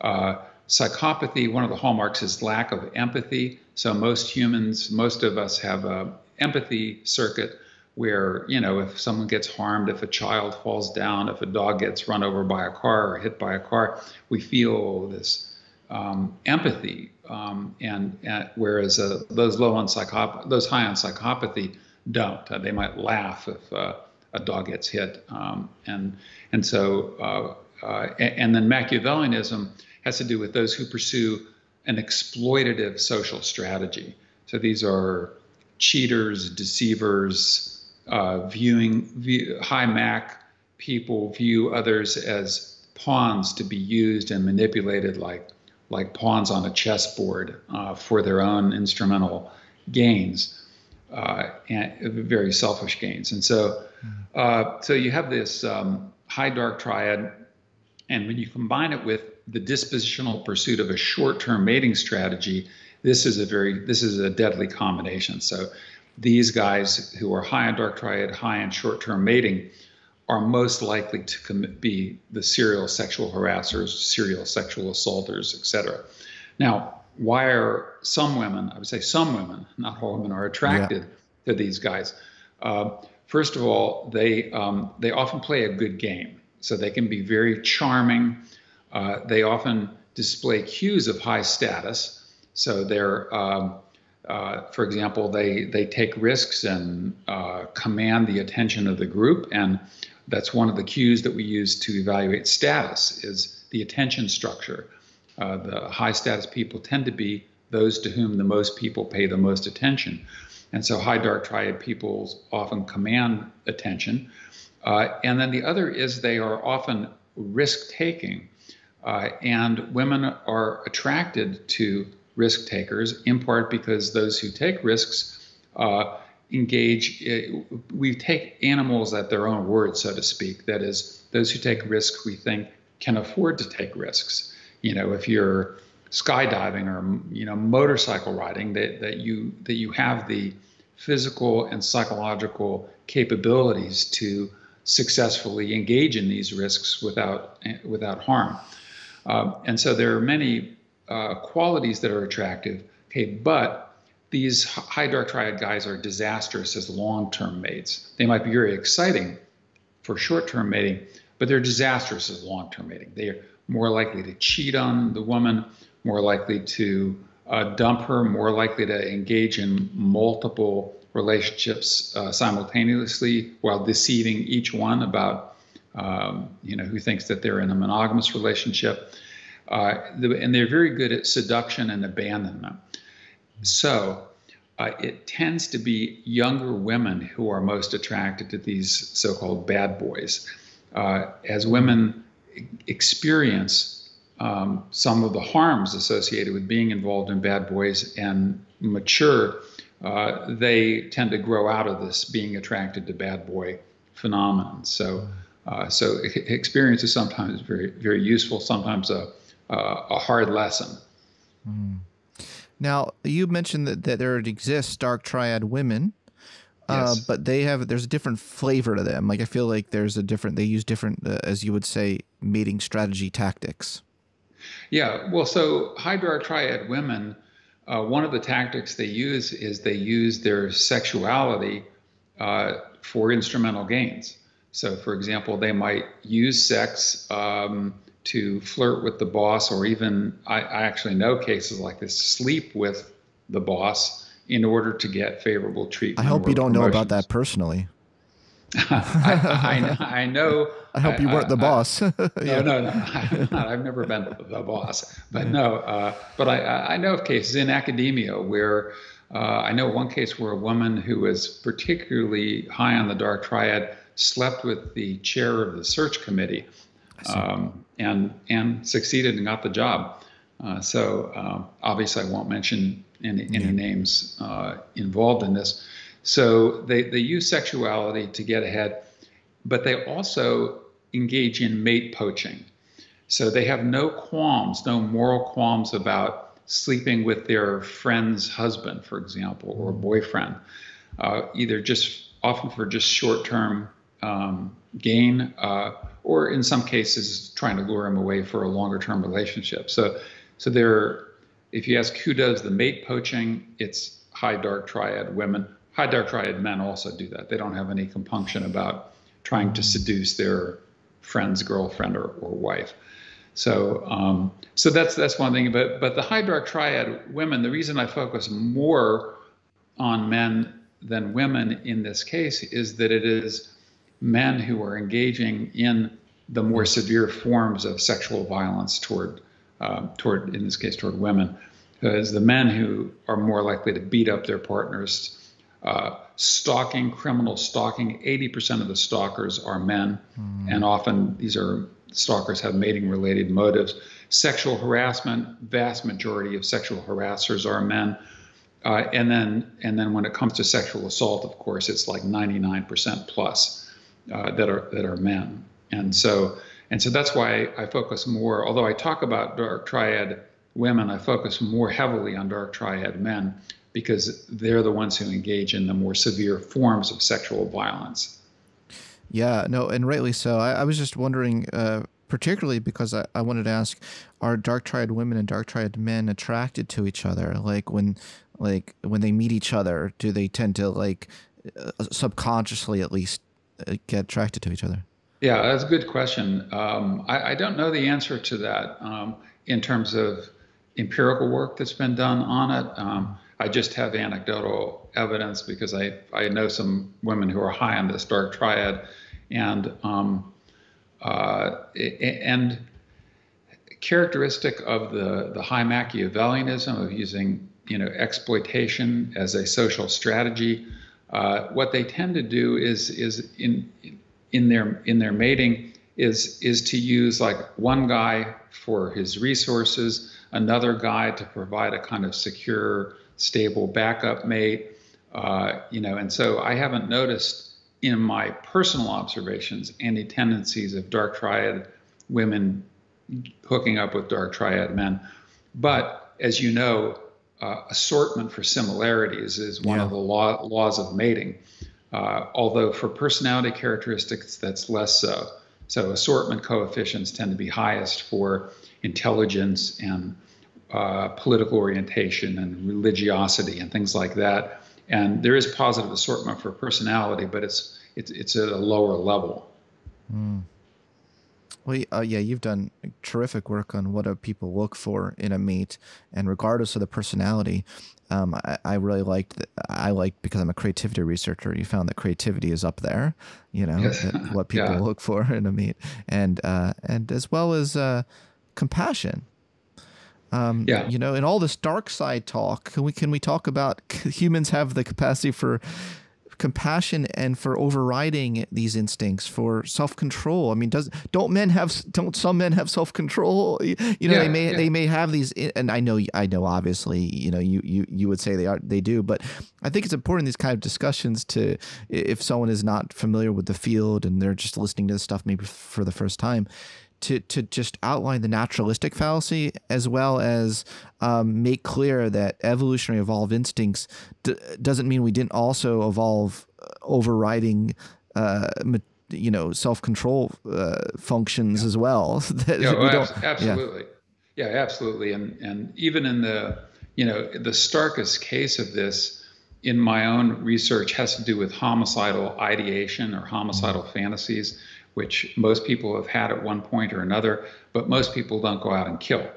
Uh, psychopathy, one of the hallmarks is lack of empathy. So most humans, most of us have a empathy circuit where, you know, if someone gets harmed, if a child falls down, if a dog gets run over by a car or hit by a car, we feel this um, empathy. Um, and, and, whereas uh, those low on psychop- those high on psychopathy don't. Uh, they might laugh if uh, a dog gets hit. Um, and, and so, uh, uh, and, and then Machiavellianism has to do with those who pursue an exploitative social strategy. So these are cheaters, deceivers, uh, viewing view, high Mach people view others as pawns to be used and manipulated like like pawns on a chessboard uh, for their own instrumental gains uh, and very selfish gains. And so, uh, so you have this um, high dark triad, and when you combine it with the dispositional pursuit of a short-term mating strategy, this is a very this is a deadly combination. So these guys who are high on dark triad, high on short-term mating, are most likely to commit, be the serial sexual harassers, serial sexual assaulters, etc. Now, why are some women, I would say some women, not all women, are attracted yeah. to these guys? Uh, first of all, they um, they often play a good game, so they can be very charming. Uh, they often display cues of high status. So they're, um, uh, for example, they they take risks and uh, command the attention of the group, and that's one of the cues that we use to evaluate status is the attention structure. Uh, the high status people tend to be those to whom the most people pay the most attention. And so high dark triad people often command attention. Uh, and then the other is they are often risk taking. Uh, and women are attracted to risk takers, in part because those who take risks uh, engage, uh, we take animals at their own word, so to speak. That is, those who take risks we think can afford to take risks. You know, if you're skydiving or you know motorcycle riding, that, that you that you have the physical and psychological capabilities to successfully engage in these risks without without harm. Um, and so there are many uh, qualities that are attractive. Okay, but these high dark triad guys are disastrous as long-term mates. They might be very exciting for short-term mating, but they're disastrous as long-term mating. They are more likely to cheat on the woman, more likely to uh, dump her, more likely to engage in multiple relationships uh, simultaneously while deceiving each one about, um, you know, who thinks that they're in a monogamous relationship. Uh, and they're very good at seduction and abandonment. So uh, it tends to be younger women who are most attracted to these so called bad boys. Uh, as women experience um, some of the harms associated with being involved in bad boys and mature, uh, they tend to grow out of this being attracted to bad boy phenomenon. So, uh, so experience is sometimes very, very useful, sometimes a, a hard lesson. Mm. Now, you mentioned that, that there exists dark triad women. Uh, yes. but they have there's a different flavor to them. Like I feel like there's a different they use different uh, as you would say mating strategy tactics. Yeah, well, so high dark triad women, uh, one of the tactics they use is they use their sexuality uh, for instrumental gains. So, for example, they might use sex um, to flirt with the boss, or even I, I actually know cases like this sleep with the boss in order to get favorable treatment. I hope you don't promotions. know about that personally. [laughs] I, I, I, know. [laughs] I hope you weren't the boss. [laughs] no, no, no, I'm not. I've never been the boss. But no, uh, but I, I know of cases in academia where uh, I know one case where a woman who was particularly high on the dark triad slept with the chair of the search committee um, and and succeeded and got the job. Uh, so uh, obviously, I won't mention any, any yeah. names uh, involved in this. So they, they use sexuality to get ahead, but they also engage in mate poaching. So they have no qualms, no moral qualms about sleeping with their friend's husband, for example, or boyfriend, uh, either just often for just short term um, gain, uh, or in some cases, trying to lure him away for a longer term relationship. So, so they're, if you ask who does the mate poaching, it's high dark triad women. High dark triad men also do that. They don't have any compunction about trying to seduce their friend's girlfriend or, or wife. So, um, so that's that's one thing. But but the high dark triad women, the reason I focus more on men than women in this case is that it is men who are engaging in the more severe forms of sexual violence toward, uh, toward in this case, toward women, because the men who are more likely to beat up their partners, uh, stalking, criminal stalking, 80% of the stalkers are men, mm. and often these are stalkers have mating related motives. Sexual harassment, vast majority of sexual harassers are men. Uh, and then, and then when it comes to sexual assault, of course, it's like 99% plus uh, that are that are men. And so and so that's why I focus more. Although I talk about dark triad women, I focus more heavily on dark triad men because they're the ones who engage in the more severe forms of sexual violence. Yeah, no, and rightly so. I, I was just wondering, uh, particularly because I, I wanted to ask, are dark triad women and dark triad men attracted to each other? Like when, like when they meet each other, do they tend to like uh, subconsciously at least get attracted to each other? Yeah, that's a good question. Um, I, I, don't know the answer to that um, in terms of empirical work that's been done on it. Um, I just have anecdotal evidence because I, I know some women who are high on this dark triad, and um, uh, and characteristic of the the high Machiavellianism of using you know exploitation as a social strategy uh, what they tend to do is is in in their in their mating is is to use like one guy for his resources, another guy to provide a kind of secure, stable backup mate. Uh, you know, and so I haven't noticed in my personal observations any tendencies of dark triad women hooking up with dark triad men. But as you know, uh, assortment for similarities is one yeah. of the law, laws of mating. Uh, although for personality characteristics, that's less so. So assortment coefficients tend to be highest for intelligence and uh, political orientation and religiosity and things like that. And there is positive assortment for personality, but it's it's it's at a lower level. Mm. Well, uh, yeah, you've done terrific work on what do people look for in a mate, and regardless of the personality, um, I, I, really liked. That, I liked because I'm a creativity researcher. You found that creativity is up there, you know, yes. what [laughs] people yeah. look for in a mate, and uh, and as well as uh, compassion. Um, yeah. You know, in all this dark side talk, can we can we talk about humans have the capacity for compassion and for overriding these instincts for self-control i mean does don't men have don't some men have self-control you know yeah, they may yeah. they may have these and i know i know obviously you know you you you would say they are they do but i think it's important in these kind of discussions to if someone is not familiar with the field and they're just listening to this stuff maybe for the first time to to just outline the naturalistic fallacy as well as um, make clear that evolutionary evolved instincts d- doesn't mean we didn't also evolve uh, overriding uh, you know self control uh, functions yeah. as well. [laughs] yeah, well, absolutely. Yeah. yeah, absolutely. And and even in the you know the starkest case of this in my own research has to do with homicidal ideation or homicidal fantasies which most people have had at one point or another, but most people don't go out and kill.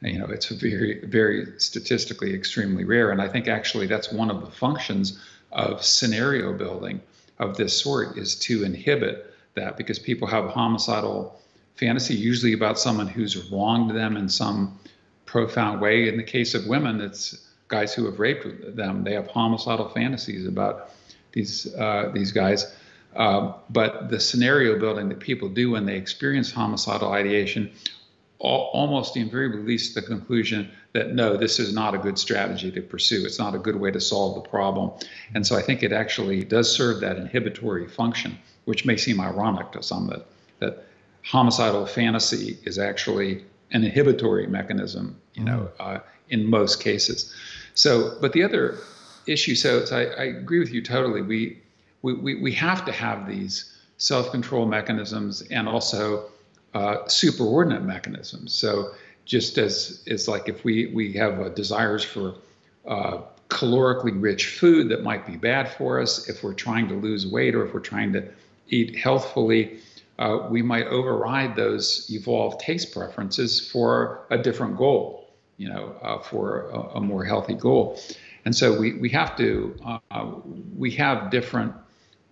You know, it's very, very statistically extremely rare. And I think actually that's one of the functions of scenario building of this sort is to inhibit that because people have homicidal fantasy, usually about someone who's wronged them in some profound way. In the case of women, it's guys who have raped them. They have homicidal fantasies about these uh, these guys. Uh, but the scenario building that people do when they experience homicidal ideation all, almost invariably leads to the conclusion that no, this is not a good strategy to pursue. It's not a good way to solve the problem. And so I think it actually does serve that inhibitory function, which may seem ironic to some that, that homicidal fantasy is actually an inhibitory mechanism, you know, mm-hmm. uh, in most cases. So, but the other issue, so, so I, I agree with you totally. We we, we, have to have these self-control mechanisms and also uh, superordinate mechanisms. So just as it's like if we we have uh, desires for uh, calorically rich food that might be bad for us, if we're trying to lose weight or if we're trying to eat healthfully, uh, we might override those evolved taste preferences for a different goal, you know, uh, for a, a, more healthy goal. And so we we have to uh, we have different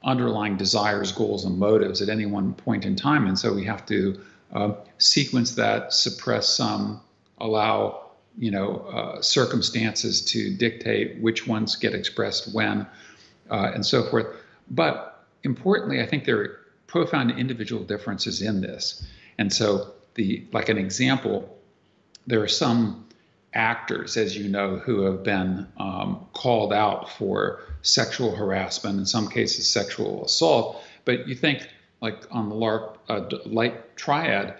underlying desires, goals, and motives at any one point in time. And so we have to uh, sequence that, suppress some, allow you know uh, circumstances to dictate which ones get expressed when, uh, and so forth. But importantly, I think there are profound individual differences in this. And so the like an example, there are some actors, as you know, who have been um, called out for sexual harassment, in some cases sexual assault. But you think like on the LARP uh, light triad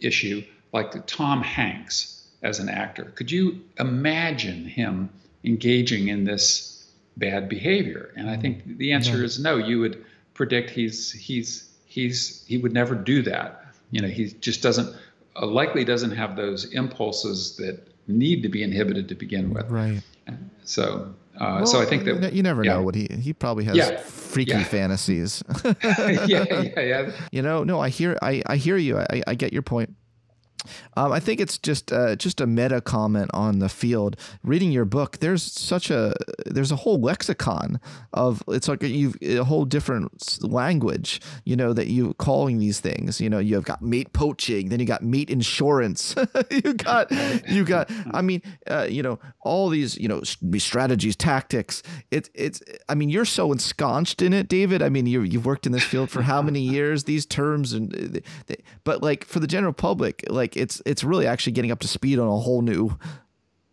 issue, like Tom Hanks as an actor. Could you imagine him engaging in this bad behavior? And I think the answer yeah. is no. You would predict he's he's he's he would never do that. You know, he just doesn't uh, likely doesn't have those impulses that need to be inhibited to begin with. Right. So, uh, well, so I think that you never yeah. know what he he probably has yeah. freaky yeah. fantasies. [laughs] yeah, yeah, yeah. [laughs] You know, no, I hear I I hear you. I I get your point. Um, I think it's just uh, just a meta comment on the field. Reading your book, there's such a there's a whole lexicon of it's like you a whole different language. You know that you calling these things. You know you've got mate poaching, then you got mate insurance. [laughs] you got you got. I mean, uh, you know all these you know strategies, tactics. It's it's. I mean, you're so ensconced in it, David. I mean, you you've worked in this field for how many years? These terms and, uh, but like for the general public, like like it's it's really actually getting up to speed on a whole new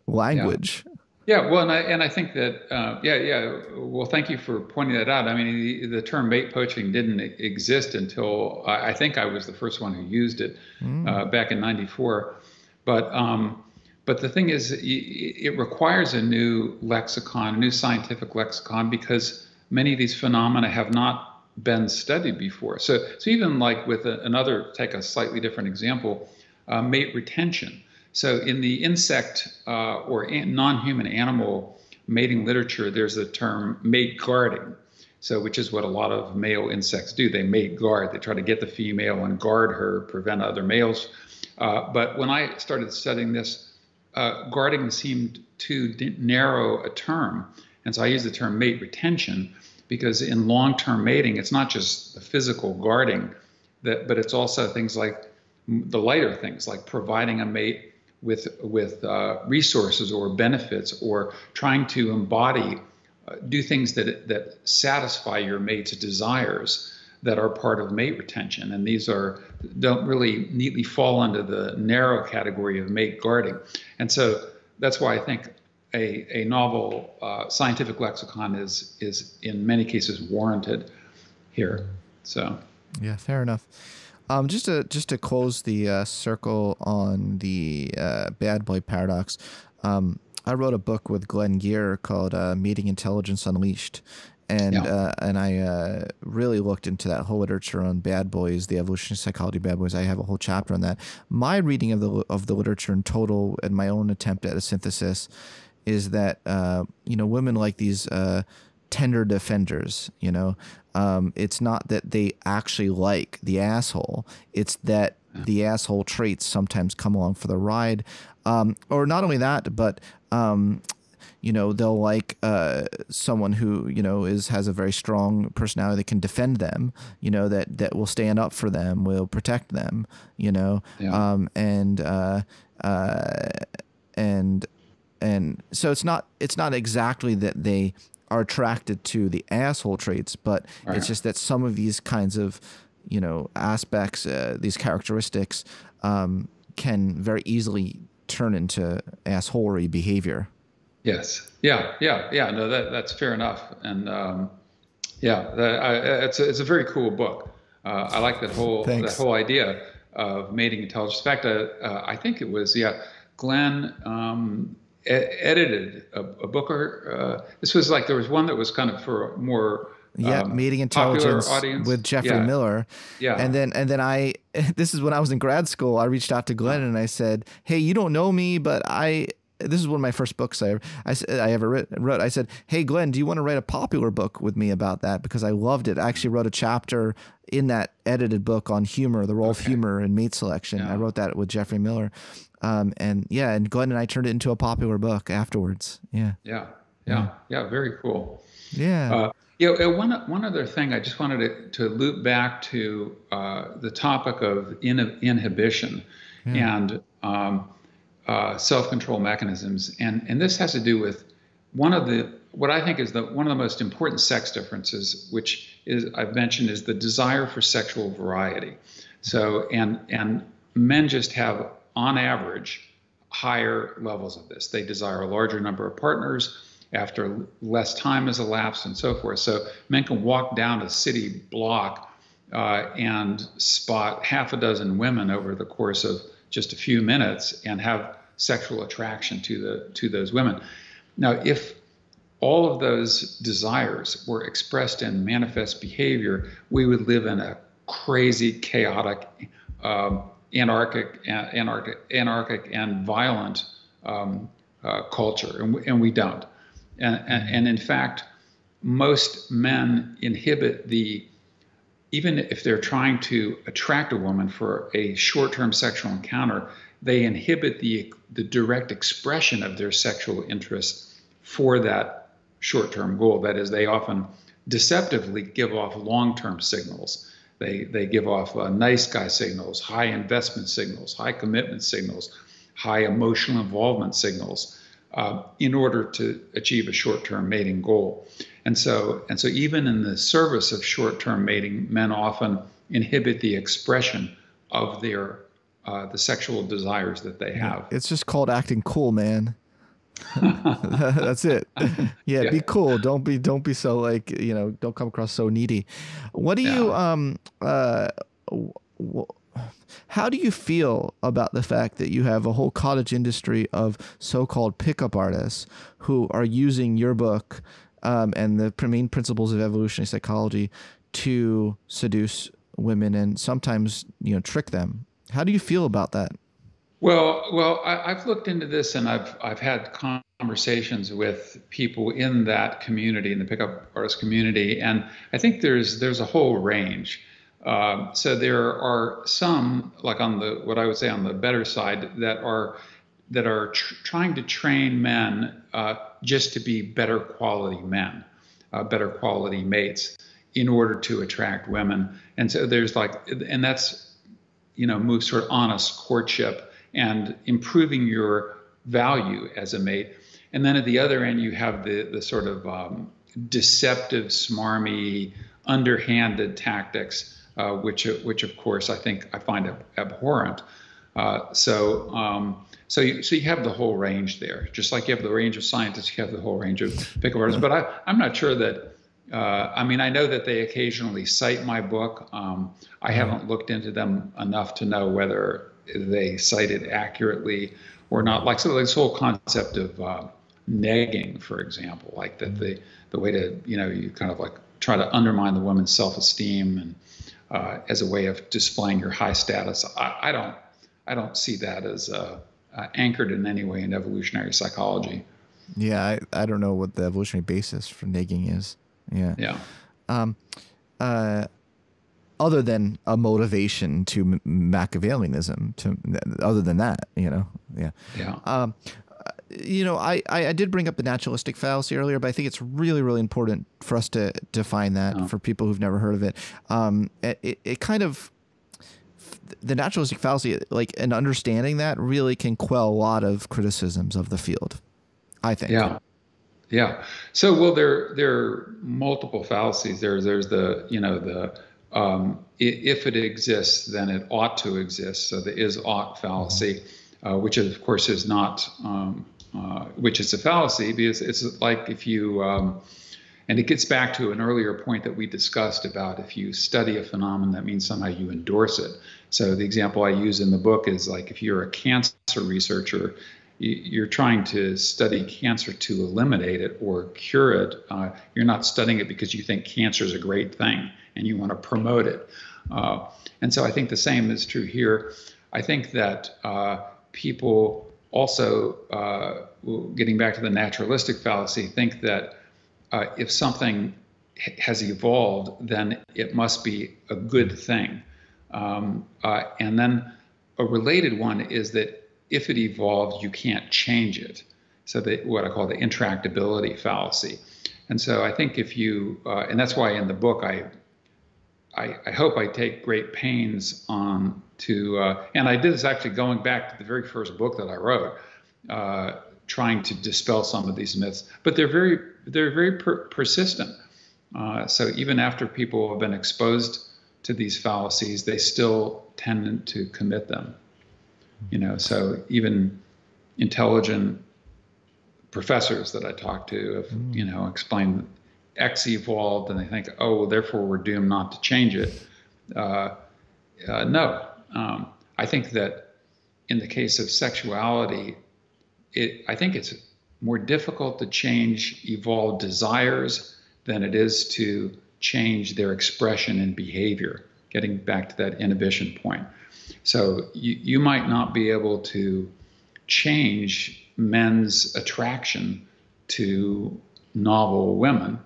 language. Yeah. Yeah, well, and I and I think that uh, yeah, yeah. Well, thank you for pointing that out. I mean, the, the term mate poaching didn't exist until I, I, think I was the first one who used it mm. uh, back in '94. But um, but the thing is, it requires a new lexicon, a new scientific lexicon, because many of these phenomena have not been studied before. So so even like with a, another, take a slightly different example uh, mate retention. So, in the insect uh, or non human animal mating literature, there's the term mate guarding. So, which is what a lot of male insects do. They mate guard. They try to get the female and guard her, prevent other males. Uh, but when I started studying this, uh, guarding seemed too narrow a term. And so I use the term mate retention because in long term mating, it's not just the physical guarding, that, but it's also things like the lighter things like providing a mate with with uh, resources or benefits or trying to embody uh, do things that that satisfy your mate's desires that are part of mate retention. And these are don't really neatly fall under the narrow category of mate guarding. And so that's why i think a, a novel uh, scientific lexicon is is in many cases warranted here. So. Yeah fair enough um, just to just to close the uh, circle on the uh, bad boy paradox, um, I wrote a book with Glenn Geher called uh, "Mating Intelligence Unleashed," and yeah. uh, and I uh, really looked into that whole literature on bad boys, the evolutionary psychology of bad boys. I have a whole chapter on that. My reading of the of the literature in total, and my own attempt at a synthesis, is that uh, you know women like these uh, tender defenders. You know, um, it's not that they actually like the asshole. It's that the asshole traits sometimes come along for the ride. Um, or not only that, but um, you know they'll like uh, someone who you know is has a very strong personality that can defend them you know that that will stand up for them will protect them you know yeah. um, and uh, uh, and and so it's not it's not exactly that they are attracted to the asshole traits, but right. it's just that some of these kinds of, you know, aspects, uh, these characteristics, um, can very easily turn into assholery behavior. Yes. Yeah. Yeah. Yeah. No, that that's fair enough. And um, yeah, that, I, it's a, it's a very cool book. Uh, I like that whole Thanks. that whole idea of mating intelligence. In fact, uh, uh, I think it was yeah, Glenn um, edited a, a book or uh, this was like there was one that was kind of for more yeah um, mating intelligence with jeffrey yeah. miller yeah and then and then i [laughs] this is when i was in grad school i reached out to glenn and i said hey you don't know me but i this is one of my first books I, I, I ever wrote. I said, Hey, Glenn, do you want to write a popular book with me about that? Because I loved it. I actually wrote a chapter in that edited book on humor, the role okay. of humor in mate selection. Yeah. I wrote that with Jeffrey Miller. Um, and yeah, and Glenn and I turned it into a popular book afterwards. Yeah. Yeah. Yeah. Yeah. Very cool. Yeah. Uh, yeah. Uh, one, one other thing I just wanted to, to loop back to uh, the topic of in, inhibition yeah. and um, uh, self-control mechanisms. And, and this has to do with one of the, what I think is the, one of the most important sex differences, which is I've mentioned is the desire for sexual variety. So, and, and men just have on average, higher levels of this. They desire a larger number of partners after less time has elapsed and so forth. So men can walk down a city block uh, and spot half a dozen women over the course of just a few minutes and have sexual attraction to the to those women. Now, if all of those desires were expressed in manifest behavior, we would live in a crazy, chaotic, um, anarchic, anarchic, anarchic and violent um, uh, culture, and we, and we don't. And, and, and, in fact, most men inhibit the, even if they're trying to attract a woman for a short-term sexual encounter, they inhibit the the direct expression of their sexual interest for that short-term goal. That is, they often deceptively give off long-term signals they, they give off uh, nice guy signals, high investment signals, high commitment signals, high emotional involvement signals uh, in order to achieve a short-term mating goal. And so, and so even in the service of short-term mating, men often inhibit the expression of their uh, the sexual desires that they have. It's just called acting cool, man. [laughs] That's it. Yeah, [laughs] yeah, be cool. Don't be don't be so like you know. Don't come across so needy. What do yeah. you um uh? W- how do you feel about the fact that you have a whole cottage industry of so-called pickup artists who are using your book um, and the main principles of evolutionary psychology to seduce women and sometimes you know trick them? How do you feel about that? Well, well, I, have looked into this and I've I've had conversations with people in that community, in the pickup artist community, and I think there's there's a whole range. Uh, so there are some, like on the what I would say on the better side, that are that are tr- trying to train men uh, just to be better quality men, uh, better quality mates, in order to attract women. And so there's like, and that's you know, moves toward honest courtship and improving your value as a mate. And then at the other end, you have the the sort of um, deceptive, smarmy, underhanded tactics, uh, which which of course I think I find ab- abhorrent. Uh, so. Um, so you, so you have the whole range there, just like you have the range of scientists, you have the whole range of pickup artists. But I, I'm not sure that uh, I mean, I know that they occasionally cite my book. Um, I haven't looked into them enough to know whether they cite it accurately or not. Like so, this whole concept of uh, negging, for example, like that the the way to you know you kind of like try to undermine the woman's self-esteem and uh, as a way of displaying your high status. I, I don't I don't see that as uh, uh, anchored in any way in evolutionary psychology. Yeah, I, I don't know what the evolutionary basis for negging is. Yeah. Yeah. Um, uh, other than a motivation to Machiavellianism, to other than that, you know, yeah. Yeah. Um, you know, I, I, I, did bring up the naturalistic fallacy earlier, but I think it's really, really important for us to define that oh. for people who've never heard of it. Um, it, it kind of, the naturalistic fallacy, like, and understanding that really can quell a lot of criticisms of the field, I think. Yeah. Yeah. So, well, there there are multiple fallacies. There, there's the you know the um, if it exists, then it ought to exist. So the is ought fallacy, uh, which of course is not, um, uh, which is a fallacy because it's like if you, um, and it gets back to an earlier point that we discussed about if you study a phenomenon, that means somehow you endorse it. So the example I use in the book is like if you're a cancer researcher you're trying to study cancer to eliminate it or cure it. Uh, you're not studying it because you think cancer is a great thing and you want to promote it. Uh, and so I think the same is true here. I think that uh, people also, uh, getting back to the naturalistic fallacy, think that uh, if something has evolved, then it must be a good thing. Um, uh, and then a related one is that if it evolved, you can't change it. So the, what I call the intractability fallacy. And so I think if you, uh, and that's why in the book I, I, I hope I take great pains on to, uh, and I did this actually going back to the very first book that I wrote, uh, trying to dispel some of these myths. But they're very, they're very per- persistent. Uh, so even after people have been exposed to these fallacies, they still tend to commit them you know so even intelligent professors that i talk to have mm. you know explained x evolved and they think oh therefore we're doomed not to change it. Uh, uh, no. Um, i think that in the case of sexuality it i think it's more difficult to change evolved desires than it is to change their expression and behavior. Getting back to that inhibition point. So you, you might not be able to change men's attraction to novel women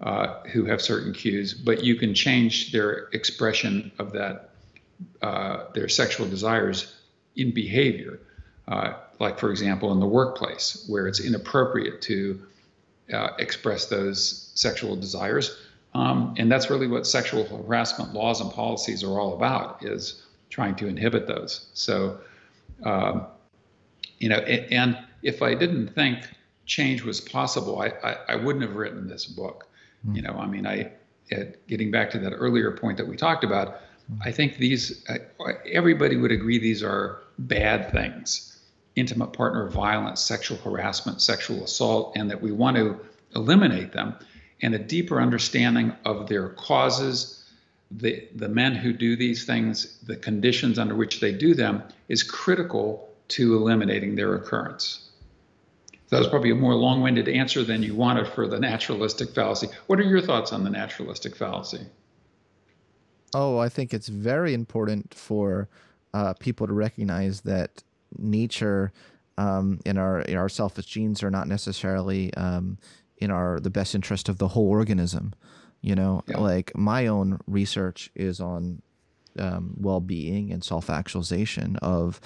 uh, who have certain cues, but you can change their expression of that, uh, their sexual desires in behavior. Uh, like, for example, in the workplace, where it's inappropriate to uh, express those sexual desires. Um, and that's really what sexual harassment laws and policies are all about is trying to inhibit those. So, um, you know, and if I didn't think change was possible, I, I, I wouldn't have written this book. Mm. You know, I mean, I, getting back to that earlier point that we talked about, mm. I think these, everybody would agree these are bad things intimate partner violence, sexual harassment, sexual assault, and that we want to eliminate them. And a deeper understanding of their causes, the, the men who do these things, the conditions under which they do them, is critical to eliminating their occurrence. That was probably a more long winded answer than you wanted for the naturalistic fallacy. What are your thoughts on the naturalistic fallacy? Oh, I think it's very important for uh, people to recognize that nature um, in our in our selfish genes are not necessarily um, in our the best interest of the whole organism. You know, yeah. like my own research is on um, well being and self actualization of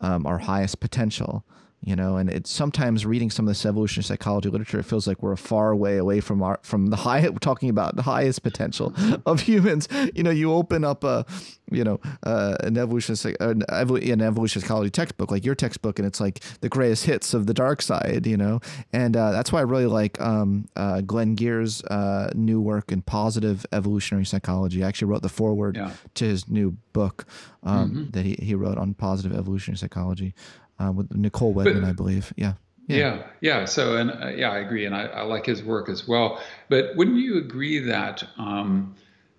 um, our highest potential. You know and it's sometimes reading some of this evolutionary psychology literature it feels like we're a far way away from our from the high we're [laughs] talking about the highest potential [laughs] of humans you know you open up a you know uh, an evolutionary an, an evolutionary psychology textbook like your textbook and it's like the greatest hits of the dark side you know and uh, that's why i really like um, uh, Glenn Geher's uh, new work in positive evolutionary psychology i actually wrote the foreword yeah. to his new book um, mm-hmm. that he, he wrote on positive evolutionary psychology uh, with Nicole Wedberg, I believe. Yeah. Yeah. yeah, yeah. So, and uh, yeah, I agree, and I, I, like his work as well. But wouldn't you agree that um,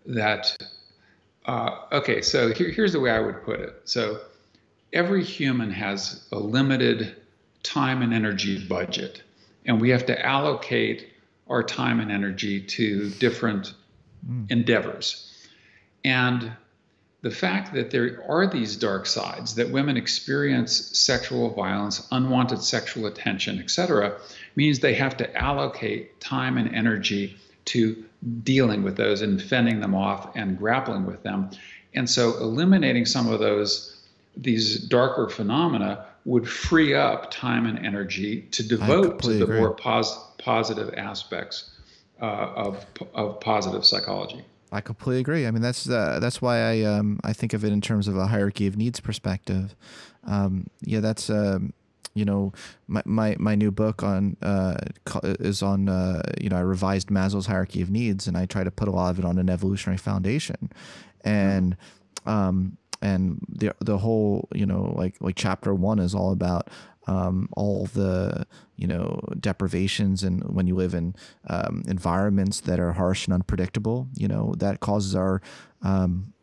that uh, okay? So here, here's the way I would put it. So every human has a limited time and energy budget, and we have to allocate our time and energy to different mm. endeavors. And the fact that there are these dark sides, that women experience sexual violence, unwanted sexual attention, etc., means they have to allocate time and energy to dealing with those and fending them off and grappling with them. And so eliminating some of those these darker phenomena would free up time and energy to devote to the agree. more pos- positive aspects uh, of, of positive psychology. I completely agree. I mean, that's uh, that's why I um, I think of it in terms of a hierarchy of needs perspective. Um, yeah, that's um, you know my, my my new book on uh, is on uh, you know I revised Maslow's hierarchy of needs, and I try to put a lot of it on an evolutionary foundation, and um, and the the whole you know like like chapter one is all about um, all the you know deprivations and when you live in um, environments that are harsh and unpredictable you know that causes our um,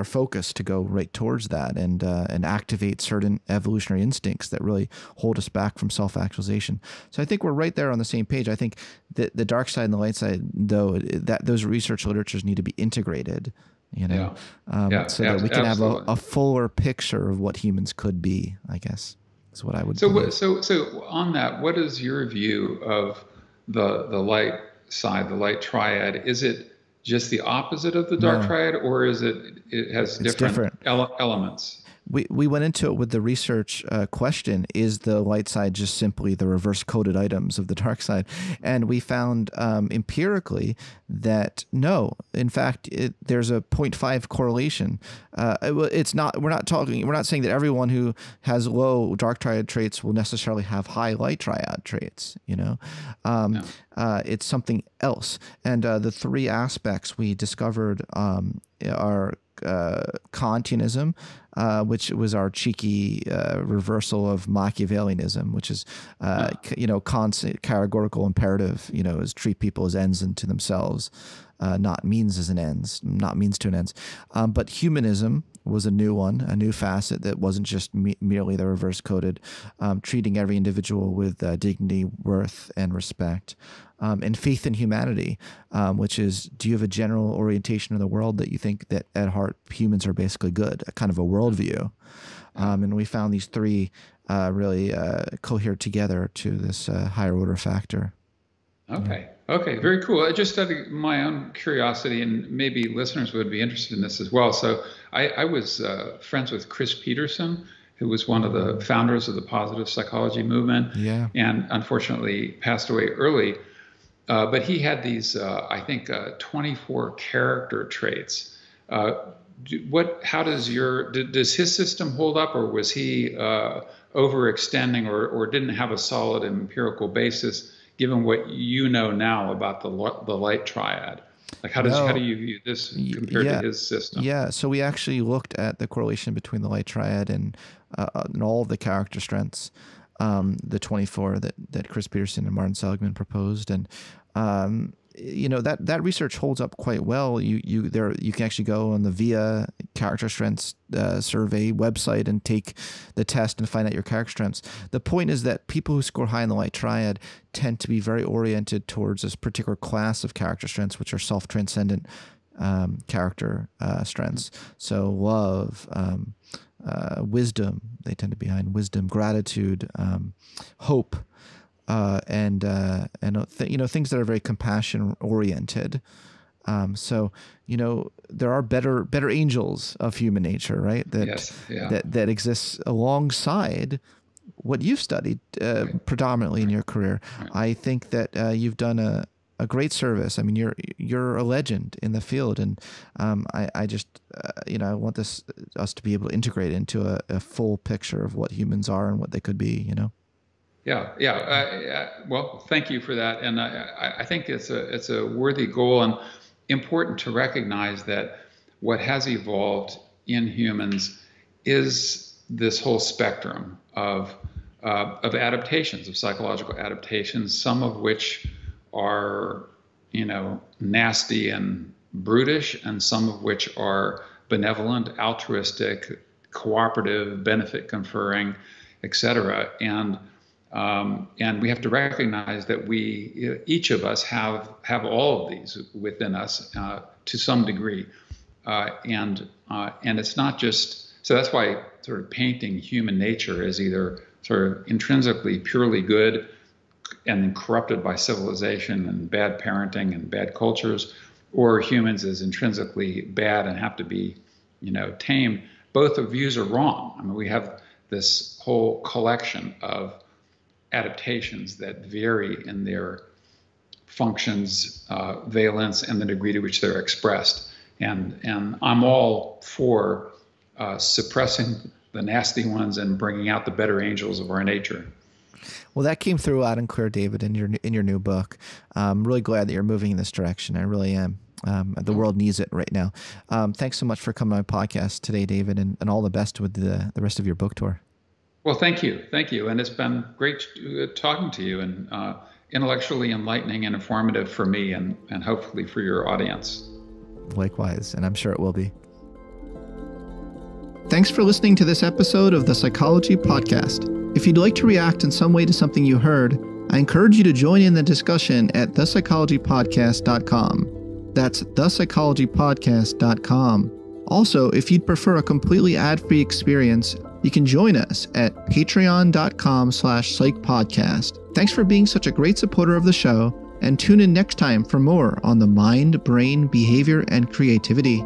our focus to go right towards that and uh, and activate certain evolutionary instincts that really hold us back from self actualization. So I think we're right there on the same page. I think that the dark side and the light side, though, that those research literatures need to be integrated. You know, yeah. Um, yeah, so that we can absolutely. have a, a fuller picture of what humans could be. I guess. Is what I would. So, so, so on that, what is your view of the the light side, the light triad? Is it just the opposite of the dark no. triad, or is it it has different, different. Ele- elements? We, we went into it with the research uh, question is the light side just simply the reverse coded items of the dark side? And we found um, empirically that no. In fact it, there's a 0.5 correlation. Uh, it, it's not we're not talking we're not saying that everyone who has low dark triad traits will necessarily have high light triad traits you know? Um, no. uh, it's something else. And uh, the three aspects we discovered um, are uh, Kantianism, uh, which was our cheeky uh, reversal of Machiavellianism, which is, uh, yeah. you know, constant categorical imperative, you know, is treat people as ends unto themselves, uh, not means as an ends, not means to an ends. Um, but humanism was a new one, a new facet that wasn't just me- merely the reverse coded, um, treating every individual with uh, dignity, worth, and respect um, and faith in humanity, um, which is do you have a general orientation of the world that you think that at heart humans are basically good, a kind of a worldview? Um, and we found these three uh, really uh, cohere together to this uh, higher order factor. Okay. Okay. Very cool. I just out of my own curiosity, and maybe listeners would be interested in this as well. So I, I was uh, friends with Chris Peterson, who was one of the founders of the positive psychology movement. Yeah. And unfortunately passed away early. Uh, but he had these, uh, I think, uh, 24 character traits. Uh, what? How does your does his system hold up, or was he uh, overextending, or or didn't have a solid empirical basis, given what you know now about the the light triad? Like how does no. how do you view this compared yeah. to his system? Yeah, so we actually looked at the correlation between the light triad and uh, and all of the character strengths, um, the 24 that that Chris Peterson and Martin Seligman proposed, and um, you know that that research holds up quite well. You you there you can actually go on the VIA character strengths uh, survey website and take the test and find out your character strengths. The point is that people who score high in the light triad tend to be very oriented towards this particular class of character strengths, which are self transcendent um, character uh, strengths. So love. Um, uh, wisdom, they tend to be behind wisdom, gratitude, um, hope, uh, and uh, and uh, th- you know things that are very compassion oriented. Um, so you know there are better better angels of human nature, right? That yes, yeah. that that exists alongside what you've studied uh, right. predominantly in your career. Right. I think that uh, you've done a, a great service. I mean, you're you're a legend in the field, and um, I, I just uh, you know I want this us to be able to integrate into a, a, full picture of what humans are and what they could be. You know. Yeah, yeah. Uh, well, thank you for that, and I, I think it's a it's a worthy goal and important to recognize that what has evolved in humans is this whole spectrum of uh, of adaptations, of psychological adaptations, some of which are, you know, nasty and brutish, and some of which are benevolent, altruistic, cooperative, benefit conferring, etc. And um, and we have to recognize that we, each of us, have have all of these within us uh, to some degree, uh, and uh, and it's not just so. That's why sort of painting human nature as either sort of intrinsically purely good and corrupted by civilization and bad parenting and bad cultures, or humans as intrinsically bad and have to be, you know, tamed. Both of views are wrong. I mean, we have this whole collection of adaptations that vary in their functions, uh, valence, and the degree to which they're expressed. And and I'm all for uh, suppressing the nasty ones and bringing out the better angels of our nature. Well, that came through loud and clear, David, in your in your new book. I'm really glad that you're moving in this direction. I really am. Um, the world needs it right now. Um, thanks so much for coming on my podcast today, David, and, and all the best with the, the rest of your book tour. Well, thank you. Thank you. And it's been great uh, talking to you and uh, intellectually enlightening and informative for me and, and hopefully for your audience. Likewise, and I'm sure it will be. Thanks for listening to this episode of the Psychology Podcast. If you'd like to react in some way to something you heard, I encourage you to join in the discussion at thepsychologypodcast.com. That's thepsychologypodcast.com. Also, if you'd prefer a completely ad-free experience, you can join us at patreon.com slash psychpodcast. Thanks for being such a great supporter of the show, and tune in next time for more on the mind, brain, behavior, and creativity.